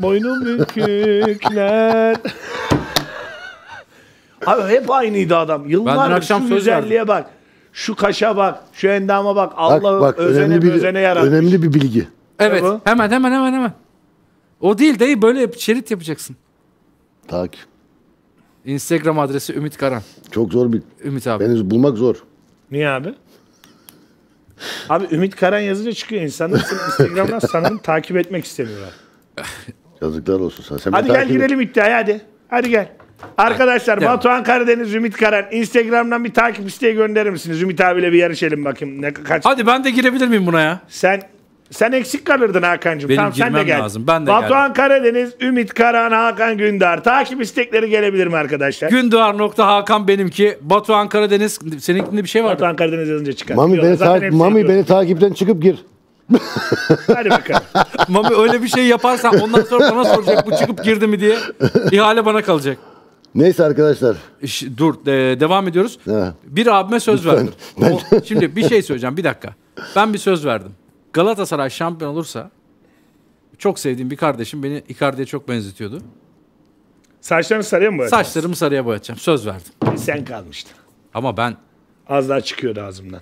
Boynum bükükler. Abi hep aynıydı adam. Yıllardır akşam şu söz güzelliğe bak. Şu kaşa bak. Şu endama bak. Allah bak özene önemli bir özene yaratmış. önemli bir bilgi. Evet. bu? Hemen hemen hemen hemen. O değil dayı böyle yap- şerit yapacaksın. Takip. Instagram adresi Ümit Karan. Çok zor bir. Ümit abi. Beni bulmak zor. Niye abi? Abi Ümit Karan yazınca çıkıyor. İnsanlar Instagram'dan sanırım takip etmek istemiyorlar. Yazıklar olsun sana. Sen Hadi gel takip et. girelim iddiaya hadi. Hadi gel. Arkadaşlar Devam. Batuhan Karadeniz, Ümit Karan. Instagram'dan bir takip isteği gönderir misiniz? Ümit abiyle bir yarışalım bakayım. Ne, kaç? Hadi ben de girebilir miyim buna ya? Sen sen eksik kalırdın Hakan'cığım. Benim tamam sen de girmem gel. lazım, ben de Batuhan Karadeniz, Ümit Karan, Hakan Gündar. Takip istekleri gelebilir mi arkadaşlar? Gündoğar.hakan benimki. Batuhan Karadeniz. Seninkinde bir şey var. Batuhan Karadeniz yazınca çıkar. Mami Yok, beni, ta- Mami beni takipten çıkıp gir. Hadi bakalım. Mami öyle bir şey yaparsan ondan sonra bana soracak bu çıkıp girdi mi diye. İhale bana kalacak. Neyse arkadaşlar. İş- dur de- devam ediyoruz. Ha. Bir abime söz verdim. O- şimdi bir şey söyleyeceğim bir dakika. Ben bir söz verdim. Galatasaray şampiyon olursa çok sevdiğim bir kardeşim beni Icardi'ye çok benzetiyordu. Saçlarını sarıya mı boyadın? Saçlarımı sarıya boyatacağım. Söz verdim. Sen kalmıştın. Ama ben Az daha çıkıyordu ağzımdan.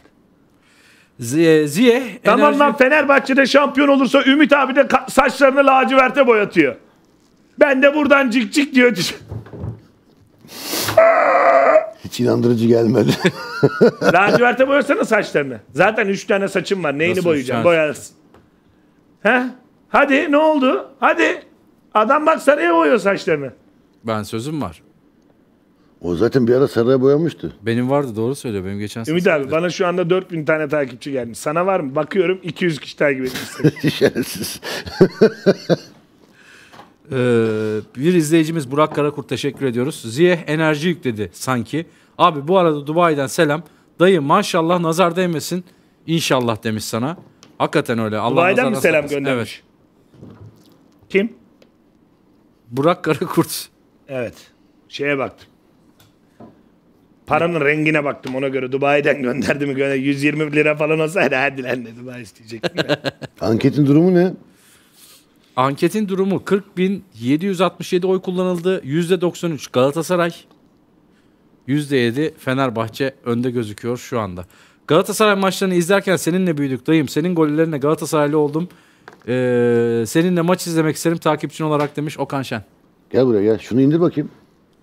Ziye, Ziye Tamam enerji- lan Fenerbahçe'de şampiyon olursa Ümit abi de ka- saçlarını laciverte boyatıyor. Ben de buradan cik cik diyor. Hiç inandırıcı gelmedi. Laciverte boyasana saçlarını. Zaten üç tane saçım var. Neyini Nasıl boyayacaksın? Boyarsın. He? Hadi ne oldu? Hadi. Adam bak sarıya boyuyor saçlarını. Ben sözüm var. o zaten bir ara sarıya boyamıştı. Benim vardı doğru söylüyor. Benim geçen sene. Ümit abi bana şu anda 4000 tane takipçi gelmiş. Sana var mı? Bakıyorum 200 kişi takip etmiş. Şerefsiz. Ee, bir izleyicimiz Burak Karakurt teşekkür ediyoruz. Ziye enerji yükledi sanki. Abi bu arada Dubai'den selam. Dayı maşallah nazar değmesin. İnşallah demiş sana. Hakikaten öyle. Allah Dubai'den mi selam saklasın. göndermiş? Evet. Kim? Burak Karakurt. Evet. Şeye baktım. Paranın rengine baktım ona göre. Dubai'den gönderdi mi gönder 120 lira falan olsaydı hadi lan de Dubai isteyecektim. Anketin durumu ne? Anketin durumu 40.767 oy kullanıldı. %93 Galatasaray. %7 Fenerbahçe önde gözüküyor şu anda. Galatasaray maçlarını izlerken seninle büyüdük dayım. Senin gollerine Galatasaraylı oldum. Ee, seninle maç izlemek isterim takipçin olarak demiş Okan Şen. Gel buraya gel. Şunu indir bakayım.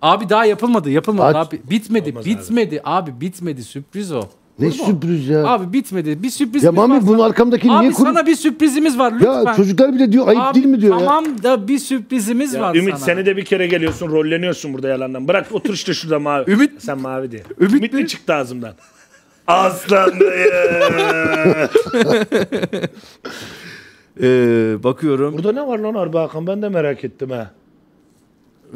Abi daha yapılmadı yapılmadı Aç. abi. Bitmedi bitmedi abi. bitmedi sürpriz o. Ne sürpriz ya. Abi bitmedi bir sürpriz ya Mami bunun arkamdaki Abi niye kur... sana bir sürprizimiz var lütfen. Ya çocuklar bile diyor ayıp Abi, değil mi diyor ya. Tamam da bir sürprizimiz Ya var Ümit sana. seni de bir kere geliyorsun rolleniyorsun burada yalandan. Bırak otur işte şurada mavi. Ümit- Sen mavi diye. Ümit Ümit, mi mi? çıktı ağzımdan? Aslan dayı. Ee, bakıyorum. Burada ne var lan Arba Hakan? Ben de merak ettim ha.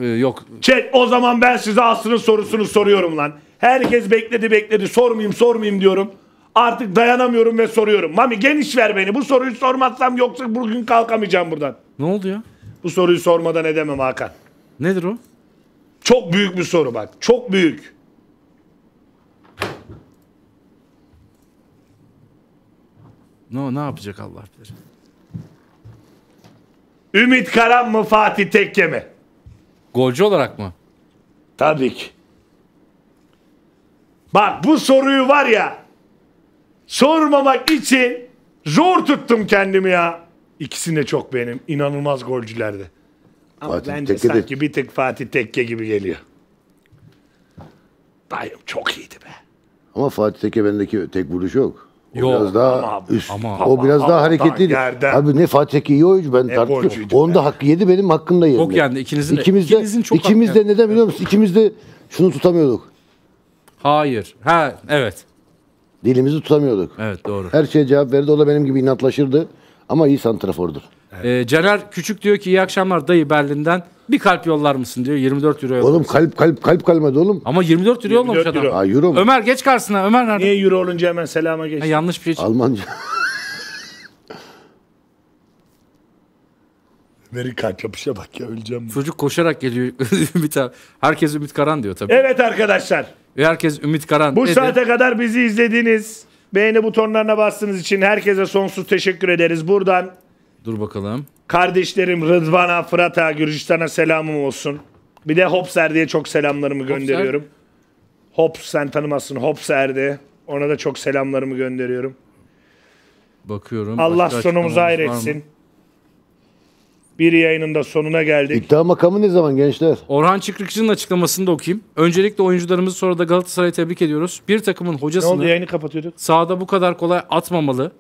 Ee, yok Chat o zaman ben size Aslı'nın sorusunu soruyorum lan. Herkes bekledi bekledi sormayayım sormayayım diyorum. Artık dayanamıyorum ve soruyorum. Mami geniş ver beni. Bu soruyu sormazsam yoksa bugün kalkamayacağım buradan. ne oldu ya? Bu soruyu sormadan edemem Hakan. Nedir o? Çok büyük bir soru bak. Çok büyük. Ne, ne yapacak Allah bilir. Ümit Karan mı Fatih Tekke mi? Golcü olarak mı? Tabii ki. Bak bu soruyu var ya sormamak için zor tuttum kendimi ya. İkisini de çok beğendim. İnanılmaz golcülerdi. Ama Fatih bence Tekke de- sanki bir tık Fatih Tekke gibi geliyor. Dayım çok iyiydi be. Ama Fatih Tekke bendeki tek vuruş yok. O Yok, biraz daha ama- üst. ama- o biraz ama- daha hareketliydi. yerden. Abi ne Fatih Tekke iyi oyuncu ben tartışıyorum. golcüydü Onun be. da hakkı yedi benim hakkım da yedi. Çok yendi, ikinizin de- İkimiz de, ikinizin çok ikimiz de neden biliyor musun? İkimiz de şunu tutamıyorduk. Hayır. Ha evet. Dilimizi tutamıyorduk. Evet doğru. Her şeye cevap verirdi. O da benim gibi inatlaşırdı. Ama iyi santrafordur. Ee, Caner Küçük diyor ki iyi akşamlar dayı Berlin'den. Bir kalp yollar mısın diyor. 24 euro. Oğlum kalp kalp kalp kalmadı oğlum. Ama 24 euro yollamış 24 adam. euro. Aa euro mu? Ömer geç karşısına. Ömer nerede? Niye euro olunca hemen selama geç? Ha, yanlış bir şey. çıktı. Almanca. Amerikan yapışa bak ya öleceğim. Çocuk koşarak geliyor. Ümit abi. Herkes Ümit Karan diyor tabii. Evet arkadaşlar. Ve herkes Ümit Karan. Bu dedi. saate kadar bizi izlediğiniz, beğeni butonlarına bastığınız için herkese sonsuz teşekkür ederiz. Buradan Dur bakalım. kardeşlerim Rıdvan'a, Fırat'a, Gürcistan'a selamım olsun. Bir de Hopser diye çok selamlarımı gönderiyorum. Hops sen tanımazsın. Hopser'di. Ona da çok selamlarımı gönderiyorum. Bakıyorum. Allah Başka sonumuzu açıklamamız hayır var mı? etsin. Bir yayının da sonuna geldik. İddia makamı ne zaman gençler? Orhan Çıkrıkçı'nın açıklamasını da okuyayım. Öncelikle oyuncularımızı sonra da Galatasaray'ı tebrik ediyoruz. Bir takımın Ne oldu hocasını yayını kapatıyorduk? sahada bu kadar kolay atmamalı.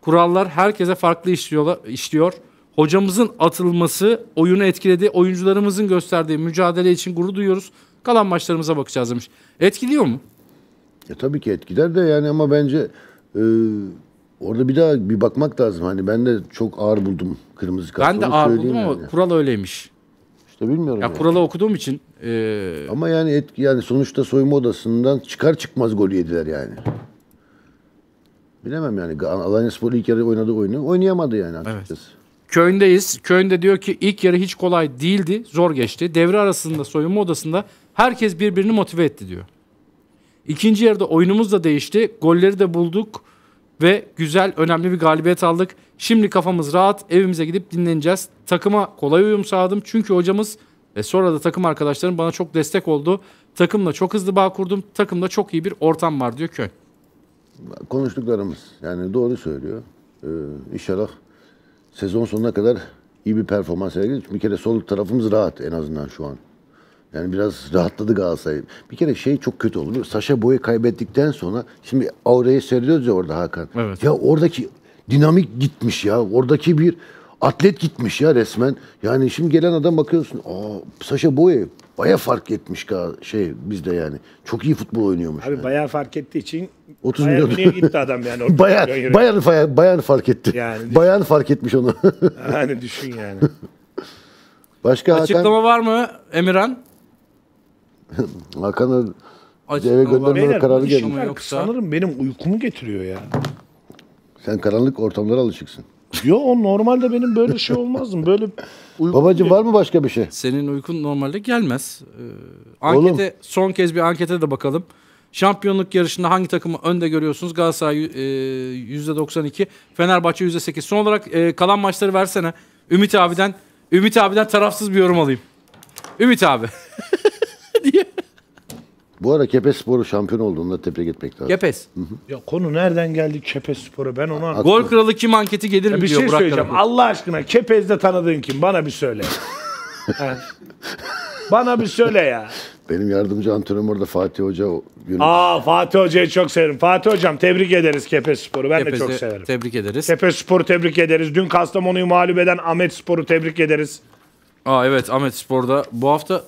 Kurallar herkese farklı işliyor. işliyor. Hocamızın atılması oyunu etkiledi. Oyuncularımızın gösterdiği mücadele için gurur duyuyoruz. Kalan maçlarımıza bakacağız demiş. Etkiliyor mu? Ya tabii ki etkiler de yani ama bence e, orada bir daha bir bakmak lazım. Hani ben de çok ağır buldum kırmızı kart. Ben de Onu ağır buldum ama yani. kural öyleymiş. İşte bilmiyorum. Ya yani. kuralı okuduğum için e, Ama yani etki yani sonuçta soyunma odasından çıkar çıkmaz gol yediler yani. Bilemem yani. Alanya Spor ilk yarı oynadığı oyunu oynayamadı yani açıkçası. Köyündeyiz. Köyünde diyor ki ilk yarı hiç kolay değildi. Zor geçti. Devre arasında soyunma odasında herkes birbirini motive etti diyor. İkinci yarıda oyunumuz da değişti. Golleri de bulduk ve güzel önemli bir galibiyet aldık. Şimdi kafamız rahat. Evimize gidip dinleneceğiz. Takıma kolay uyum sağladım. Çünkü hocamız ve sonra da takım arkadaşlarım bana çok destek oldu. Takımla çok hızlı bağ kurdum. Takımda çok iyi bir ortam var diyor köy. Konuştuklarımız yani doğru söylüyor. Ee, inşallah sezon sonuna kadar iyi bir performans sergileriz. Bir kere sol tarafımız rahat en azından şu an. Yani biraz rahatladı Galatasaray. Bir kere şey çok kötü oldu. Saşa Boy'u kaybettikten sonra şimdi Aura'yı seyrediyoruz ya orada Hakan. Evet. Ya oradaki dinamik gitmiş ya. Oradaki bir atlet gitmiş ya resmen. Yani şimdi gelen adam bakıyorsun. Aa Saşa Boy baya fark etmiş Gal- şey bizde yani. Çok iyi futbol oynuyormuş. Abi yani. bayağı fark ettiği için 30 Bayern milyon- gitti adam yani. orada. Bayan, bayan, bayan, fark etti. Yani- bayan fark etmiş onu. Hani düşün yani. Başka Hakan, Açıklama var mı Emirhan? Hakan'ı eve gönderme kararı geldi. Yoksa- sanırım benim uykumu getiriyor ya. Sen karanlık ortamlara alışıksın. Yo o normalde benim böyle şey olmazdım. Böyle uyku Babacım var mı başka bir şey? Senin uykun normalde gelmez. Ee, ankete son kez bir ankete de bakalım. Şampiyonluk yarışında hangi takımı önde görüyorsunuz? Galatasaray e, %92, Fenerbahçe %8. Son olarak e, kalan maçları versene. Ümit abiden Ümit abiden tarafsız bir yorum alayım. Ümit abi. Bu ara Kepes Sporu şampiyon olduğunda tebrik etmek lazım. Gepes. Ya konu nereden geldi Kepez Spor'a ben onu anlamadım. Gol kralı kim anketi gelir mi bir diyor şey Burak söyleyeceğim. Karakurt. Allah aşkına Kepez'de tanıdığın kim? Bana bir söyle. He. Bana bir söyle ya. Benim yardımcı antrenörüm orada Fatih Hoca o yönet- Aa Fatih Hoca'yı çok severim. Fatih Hocam tebrik ederiz Kepez Spor'u. Ben de çok severim. Tebrik ederiz. Kepez Spor'u tebrik ederiz. Dün Kastamonu'yu mağlup eden Ahmet Spor'u tebrik ederiz. Aa evet Ahmet Spor'da bu hafta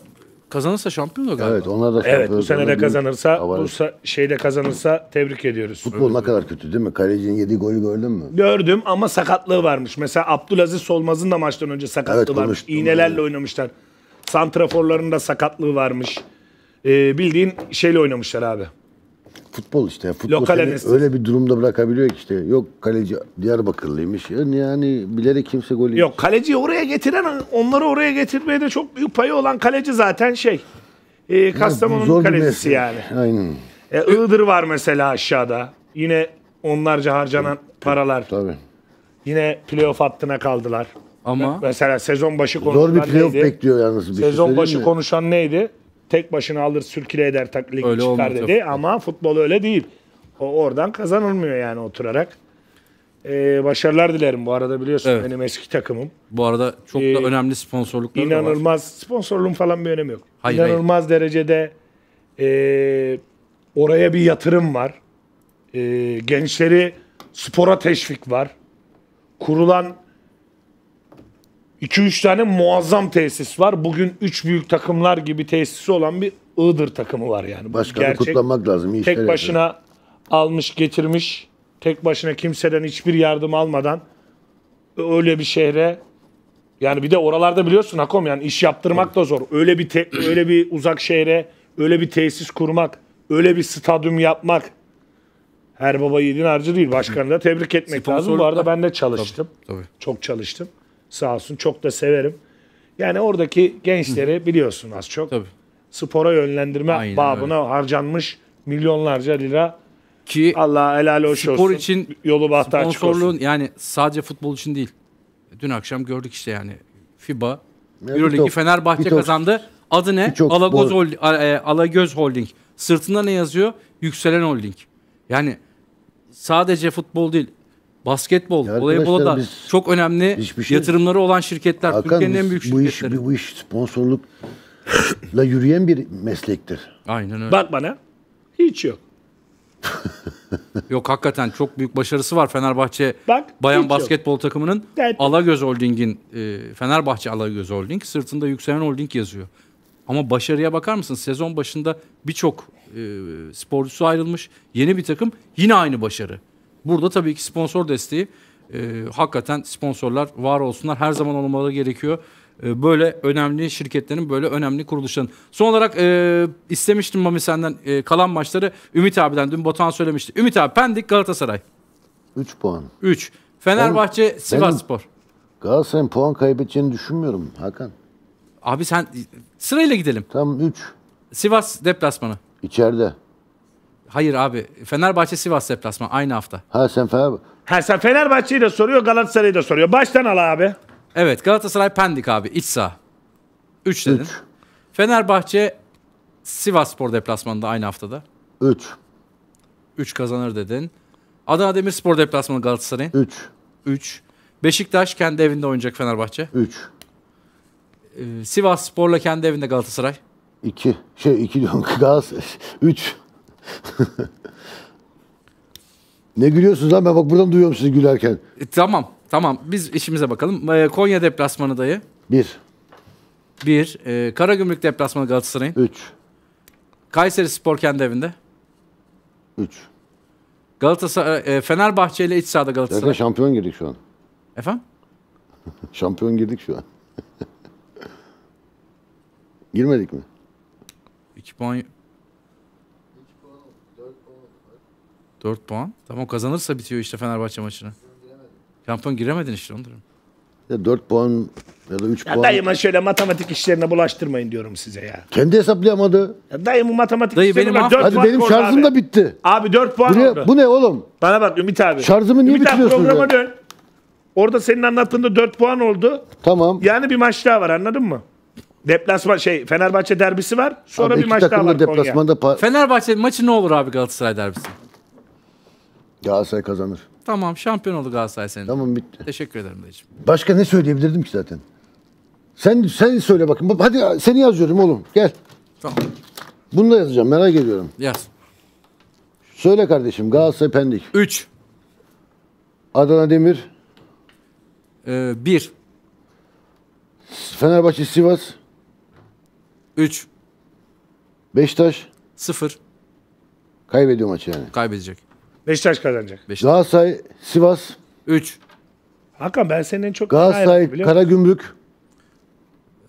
kazanırsa şampiyon olur galiba. Evet onlar da Evet bu sene de kazanırsa, bu sa- şeyde kazanırsa tebrik ediyoruz. Futbol ne kadar kötü değil mi? Kalecinin yediği golü gördün mü? Gördüm ama sakatlığı varmış. Mesela Abdülaziz Solmaz'ın da maçtan önce sakatlığı Evet, varmış. konuştum. İğnelerle oynamışlar. Santraforların da sakatlığı varmış. Ee, bildiğin şeyle oynamışlar abi. Futbol işte. Futbol Lokal seni anestezi. öyle bir durumda bırakabiliyor ki işte. Yok kaleci Diyarbakırlıymış. Yani, yani bilerek kimse golü Yok kaleciyi oraya getiren, onları oraya getirmeye de çok büyük payı olan kaleci zaten şey. E, Kastamonu'nun kalecisi yani. Aynen. E, Iğdır var mesela aşağıda. Yine onlarca harcanan paralar. Tabii. Yine playoff hattına kaldılar. Ama Mesela sezon başı konuşulan Zor bir playoff neydi? bekliyor yalnız. Bir şey Sezon söyleyeyim başı mi? konuşan neydi? Tek başına alır sürküle eder tak ligi Öyle çıkar olmaz dedi. Ama futbol öyle değil. O oradan kazanılmıyor yani oturarak. Ee, başarılar dilerim bu arada biliyorsun Evet. benim eski takımım. bu arada çok Ee, da önemli sponsorlukları da var. İnanılmaz sponsorluğun falan bir önemi yok. Hayır, İnanılmaz derecede e, oraya bir yatırım var. E, gençleri spora teşvik var. Kurulan 2-3 tane muazzam tesis var. Bugün 3 büyük takımlar gibi tesisi olan bir Iğdır takımı var yani. Başkanı gerçek. kutlamak lazım. iyi Tek yapıyor. başına almış getirmiş. Tek başına kimseden hiçbir yardım almadan öyle bir şehre yani bir de oralarda biliyorsun Hakom yani iş yaptırmak da zor. Öyle bir te- öyle bir uzak şehre öyle bir tesis kurmak, öyle bir stadyum yapmak her baba yiğidin harcı değil. Başkanı da tebrik etmek lazım. Bu arada ben de çalıştım. Tabii. Çok çalıştım. Sağ olsun. Çok da severim. Yani oradaki gençleri biliyorsun az çok. Tabii. Spora yönlendirme Aynen babına harcanmış milyonlarca lira. Ki Allah helal hoş spor olsun. için yolu bahtı açık sponsorluğun olsun. yani sadece futbol için değil. Dün akşam gördük işte yani FIBA birçok- Fenerbahçe birçok- kazandı. Adı ne? Alagoz spor- Hol- A- e, Alagöz Holding. Sırtında ne yazıyor? Yükselen Holding. Yani sadece futbol değil. Basketbol, Ya voleybola da arkadaşlar biz çok önemli şey- yatırımları olan şirketler. Hakan Türkiye'nin en büyük bu iş, bu iş sponsorlukla yürüyen bir meslektir. Aynen öyle. Bak bana. Hiç yok. Yok hakikaten çok büyük başarısı var Fenerbahçe Bak, bayan hiç yok. basketbol takımının Evet. Alagöz Holding'in e, Fenerbahçe Alagöz Holding sırtında Yükselen Holding yazıyor. Ama başarıya bakar mısın? Sezon başında birçok e, sporcusu ayrılmış. Yeni bir takım yine aynı başarı. Burada tabii ki sponsor desteği. E, hakikaten sponsorlar var olsunlar. Her zaman olmaları gerekiyor. E, böyle önemli şirketlerin, böyle önemli kuruluşların. Son olarak e, istemiştim Mami senden e, kalan maçları. Ümit abiden dün Botan söylemişti. Ümit abi Pendik Galatasaray. 3 puan. 3. Fenerbahçe Sivasspor. Galatasaray'ın puan kaybedeceğini düşünmüyorum Hakan. Abi sen sırayla gidelim. Tam 3. Sivas deplasmanı. İçeride. Hayır abi. Fenerbahçe Sivas deplasmanı aynı hafta. Ha sen Fener... Ha sen Fenerbahçe'yi de soruyor, Galatasaray'ı da soruyor. Baştan al abi. Evet Galatasaray Pendik abi iç saha. 3 dedin. 3. Fenerbahçe Sivasspor deplasmanında aynı haftada. 3. 3 kazanır dedin. Adana Demirspor deplasmanı Galatasaray 3. 3. Beşiktaş kendi evinde oynayacak Fenerbahçe. 3. Ee, Sivas Spor'la kendi evinde Galatasaray. 2. Şey 2 diyorum. Galatasaray. 3. ne gülüyorsunuz lan? Ben bak buradan duyuyorum sizi gülerken. E, tamam tamam biz işimize bakalım. E, Konya deplasmanı dayı. 1. 1. E, Karagümrük deplasmanı Galatasaray'ın. 3. Kayseri Spor kendi evinde. 3. Galatasaray e, Fenerbahçe ile iç sahada Zaten Galatasaray. şampiyon girdik şu an. Efendim? Şampiyon girdik şu an. Girmedik mi? 2 puan 4 puan. Tamam kazanırsa bitiyor işte Fenerbahçe maçını. Şampiyon giremedin işte onu diyorum. Ya 4 puan ya da 3 Ya puan. dayıma şöyle matematik işlerine bulaştırmayın diyorum size ya. Kendi hesaplayamadı. ya dayımın matematik Dayı, işlerine benim bak, dört Hadi puan benim oldu şarjım abi. da bitti. Abi 4 puan Bu ne, oldu. bu ne oğlum? Bana bak Ümit abi. Şarjımı niye Ümit abi bitiriyorsunuz programa ya? dön. Orada senin anlattığında 4 puan oldu. Tamam. Yani bir maç daha var anladın mı? Deplasman şey Fenerbahçe derbisi var. Sonra Abi bir iki maç daha takım var da Konya. deplasmanda pa- Fenerbahçe maçı ne olur abi Galatasaray derbisi? Galatasaray kazanır. Tamam şampiyon oldu Galatasaray senin. Tamam bitti. Teşekkür ederim dayıcığım. Başka ne söyleyebilirdim ki zaten? Sen sen söyle bakın. Hadi seni yazıyorum oğlum. Gel. Tamam Bunu da yazacağım. Merak ediyorum. yaz. Söyle kardeşim. Galatasaray Pendik. 3. Adana Demir. 1. Fenerbahçe Sivas. 3. Beşiktaş. 0. Kaybediyor maçı yani. Kaybedecek. Beşiktaş kazanacak. Galatasaray Sivas. 3. Hakan ben senin en çok Galatasaray biliyor musun? Karagümrük.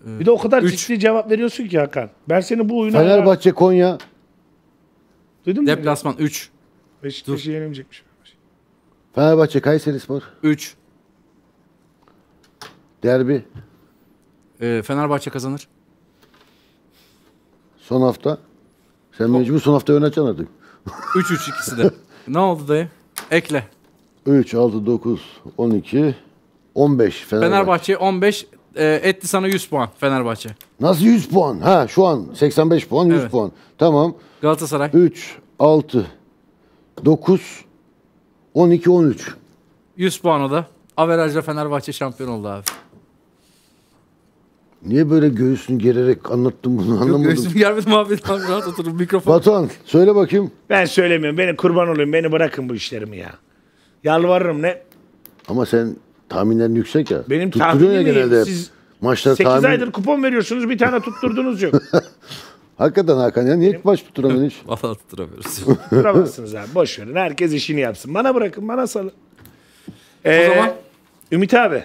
Bir de o kadar Üç. ciddi cevap veriyorsun ki Hakan. Ben seni bu oyuna... Fenerbahçe Konya. Duydun mu? Deplasman 3. Beşiktaş'ı yenemeyecekmiş. Fenerbahçe Kayseri Spor. 3. Derbi. Ee, Fenerbahçe kazanır. Son hafta. Sen mecbur son hafta yöneteceksin artık. 3-3 ikisi de. ne oldu dayı? Ekle. 3, 6, 9, 12, 15 Fenerbahçe. Fenerbahçe 15 e, etti sana 100 puan Fenerbahçe. Nasıl 100 puan? Ha şu an 85 puan 100 Evet. puan. Tamam. Galatasaray 3, 6, 9, 12, 13. 100 puan o da. Averajla Fenerbahçe şampiyon oldu abi. Niye böyle göğsünü gererek anlattın bunu anlamadım. Göğsüm gelmedim abi. Tamam rahat oturun mikrofon. Batuhan söyle bakayım. Ben söylemiyorum. Beni kurban olayım. Beni bırakın bu işlerimi ya. Yalvarırım ne? Ama sen tahminlerin yüksek ya. Benim Tutturuyorsun ya tahminim iyi. genelde. Siz Maçları 8 tahmin. aydır kupon veriyorsunuz. Bir tane tutturdunuz yok. Hakikaten Hakan ya niye baş tutturamıyorsun hiç? Valla tutturamıyoruz. Duramazsınız abi. Boş verin. Herkes işini yapsın. Bana bırakın. Bana salın. Ee, zaman- Ümit abi.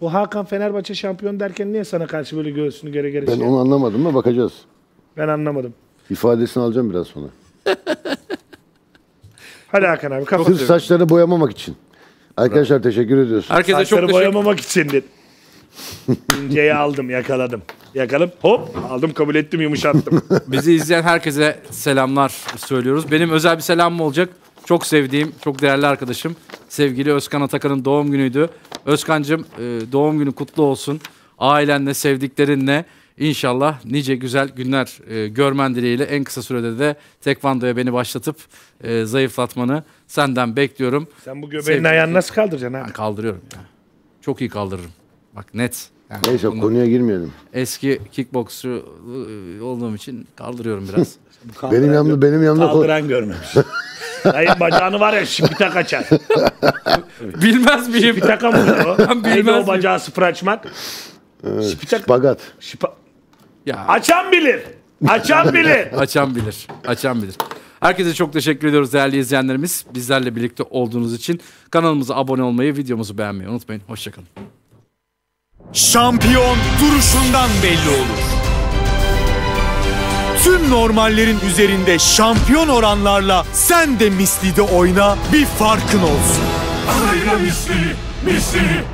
Bu Hakan Fenerbahçe şampiyon derken niye sana karşı böyle göğsünü göre göre Ben şey? onu anlamadım ama bakacağız. Ben anlamadım. İfadesini alacağım biraz sonra. Hadi Hakan abi Sırf kapatıyorum. saçlarını boyamamak için. Arkadaşlar teşekkür ediyoruz. Herkese çok Saçları teşekkür boyamamak içindir. İnceyi aldım yakaladım. Yakalım hop aldım kabul ettim yumuşattım. Bizi izleyen herkese selamlar söylüyoruz. Benim özel bir selamım olacak. Çok sevdiğim, çok değerli arkadaşım. Sevgili Özkan Atakan'ın doğum günüydü. Özkan'cığım e, doğum günü kutlu olsun. Ailenle, sevdiklerinle inşallah nice güzel günler e, görmen dileğiyle en kısa sürede de tekvandoya beni başlatıp e, zayıflatmanı senden bekliyorum. Sen bu göbeğin Sevgili- ayağını nasıl kaldıracaksın Ben abi? kaldırıyorum ya. Çok iyi kaldırırım. Bak net. Yani Neyse bunu konuya girmeyelim. eski kickboksçu e, olduğum için kaldırıyorum biraz. Benim yanımda benim yanımda Kaldıran görmemiş. Dayın bacağını var ya şipita kaçar. Bilmez miyim? Şipitaka mı o? Ben bilmez o bacağı sıfır açmak? Şipitak. Bagat. Şipa... Ya Açan bilir. Açan bilir. açan bilir. Açan bilir. Herkese çok teşekkür ediyoruz değerli izleyenlerimiz. Bizlerle birlikte olduğunuz için kanalımıza abone olmayı, videomuzu beğenmeyi unutmayın. Hoşçakalın. Şampiyon duruşundan belli olur. Tüm normallerin üzerinde şampiyon oranlarla sen de mislide oyna bir farkın olsun. Aynen misli, misli,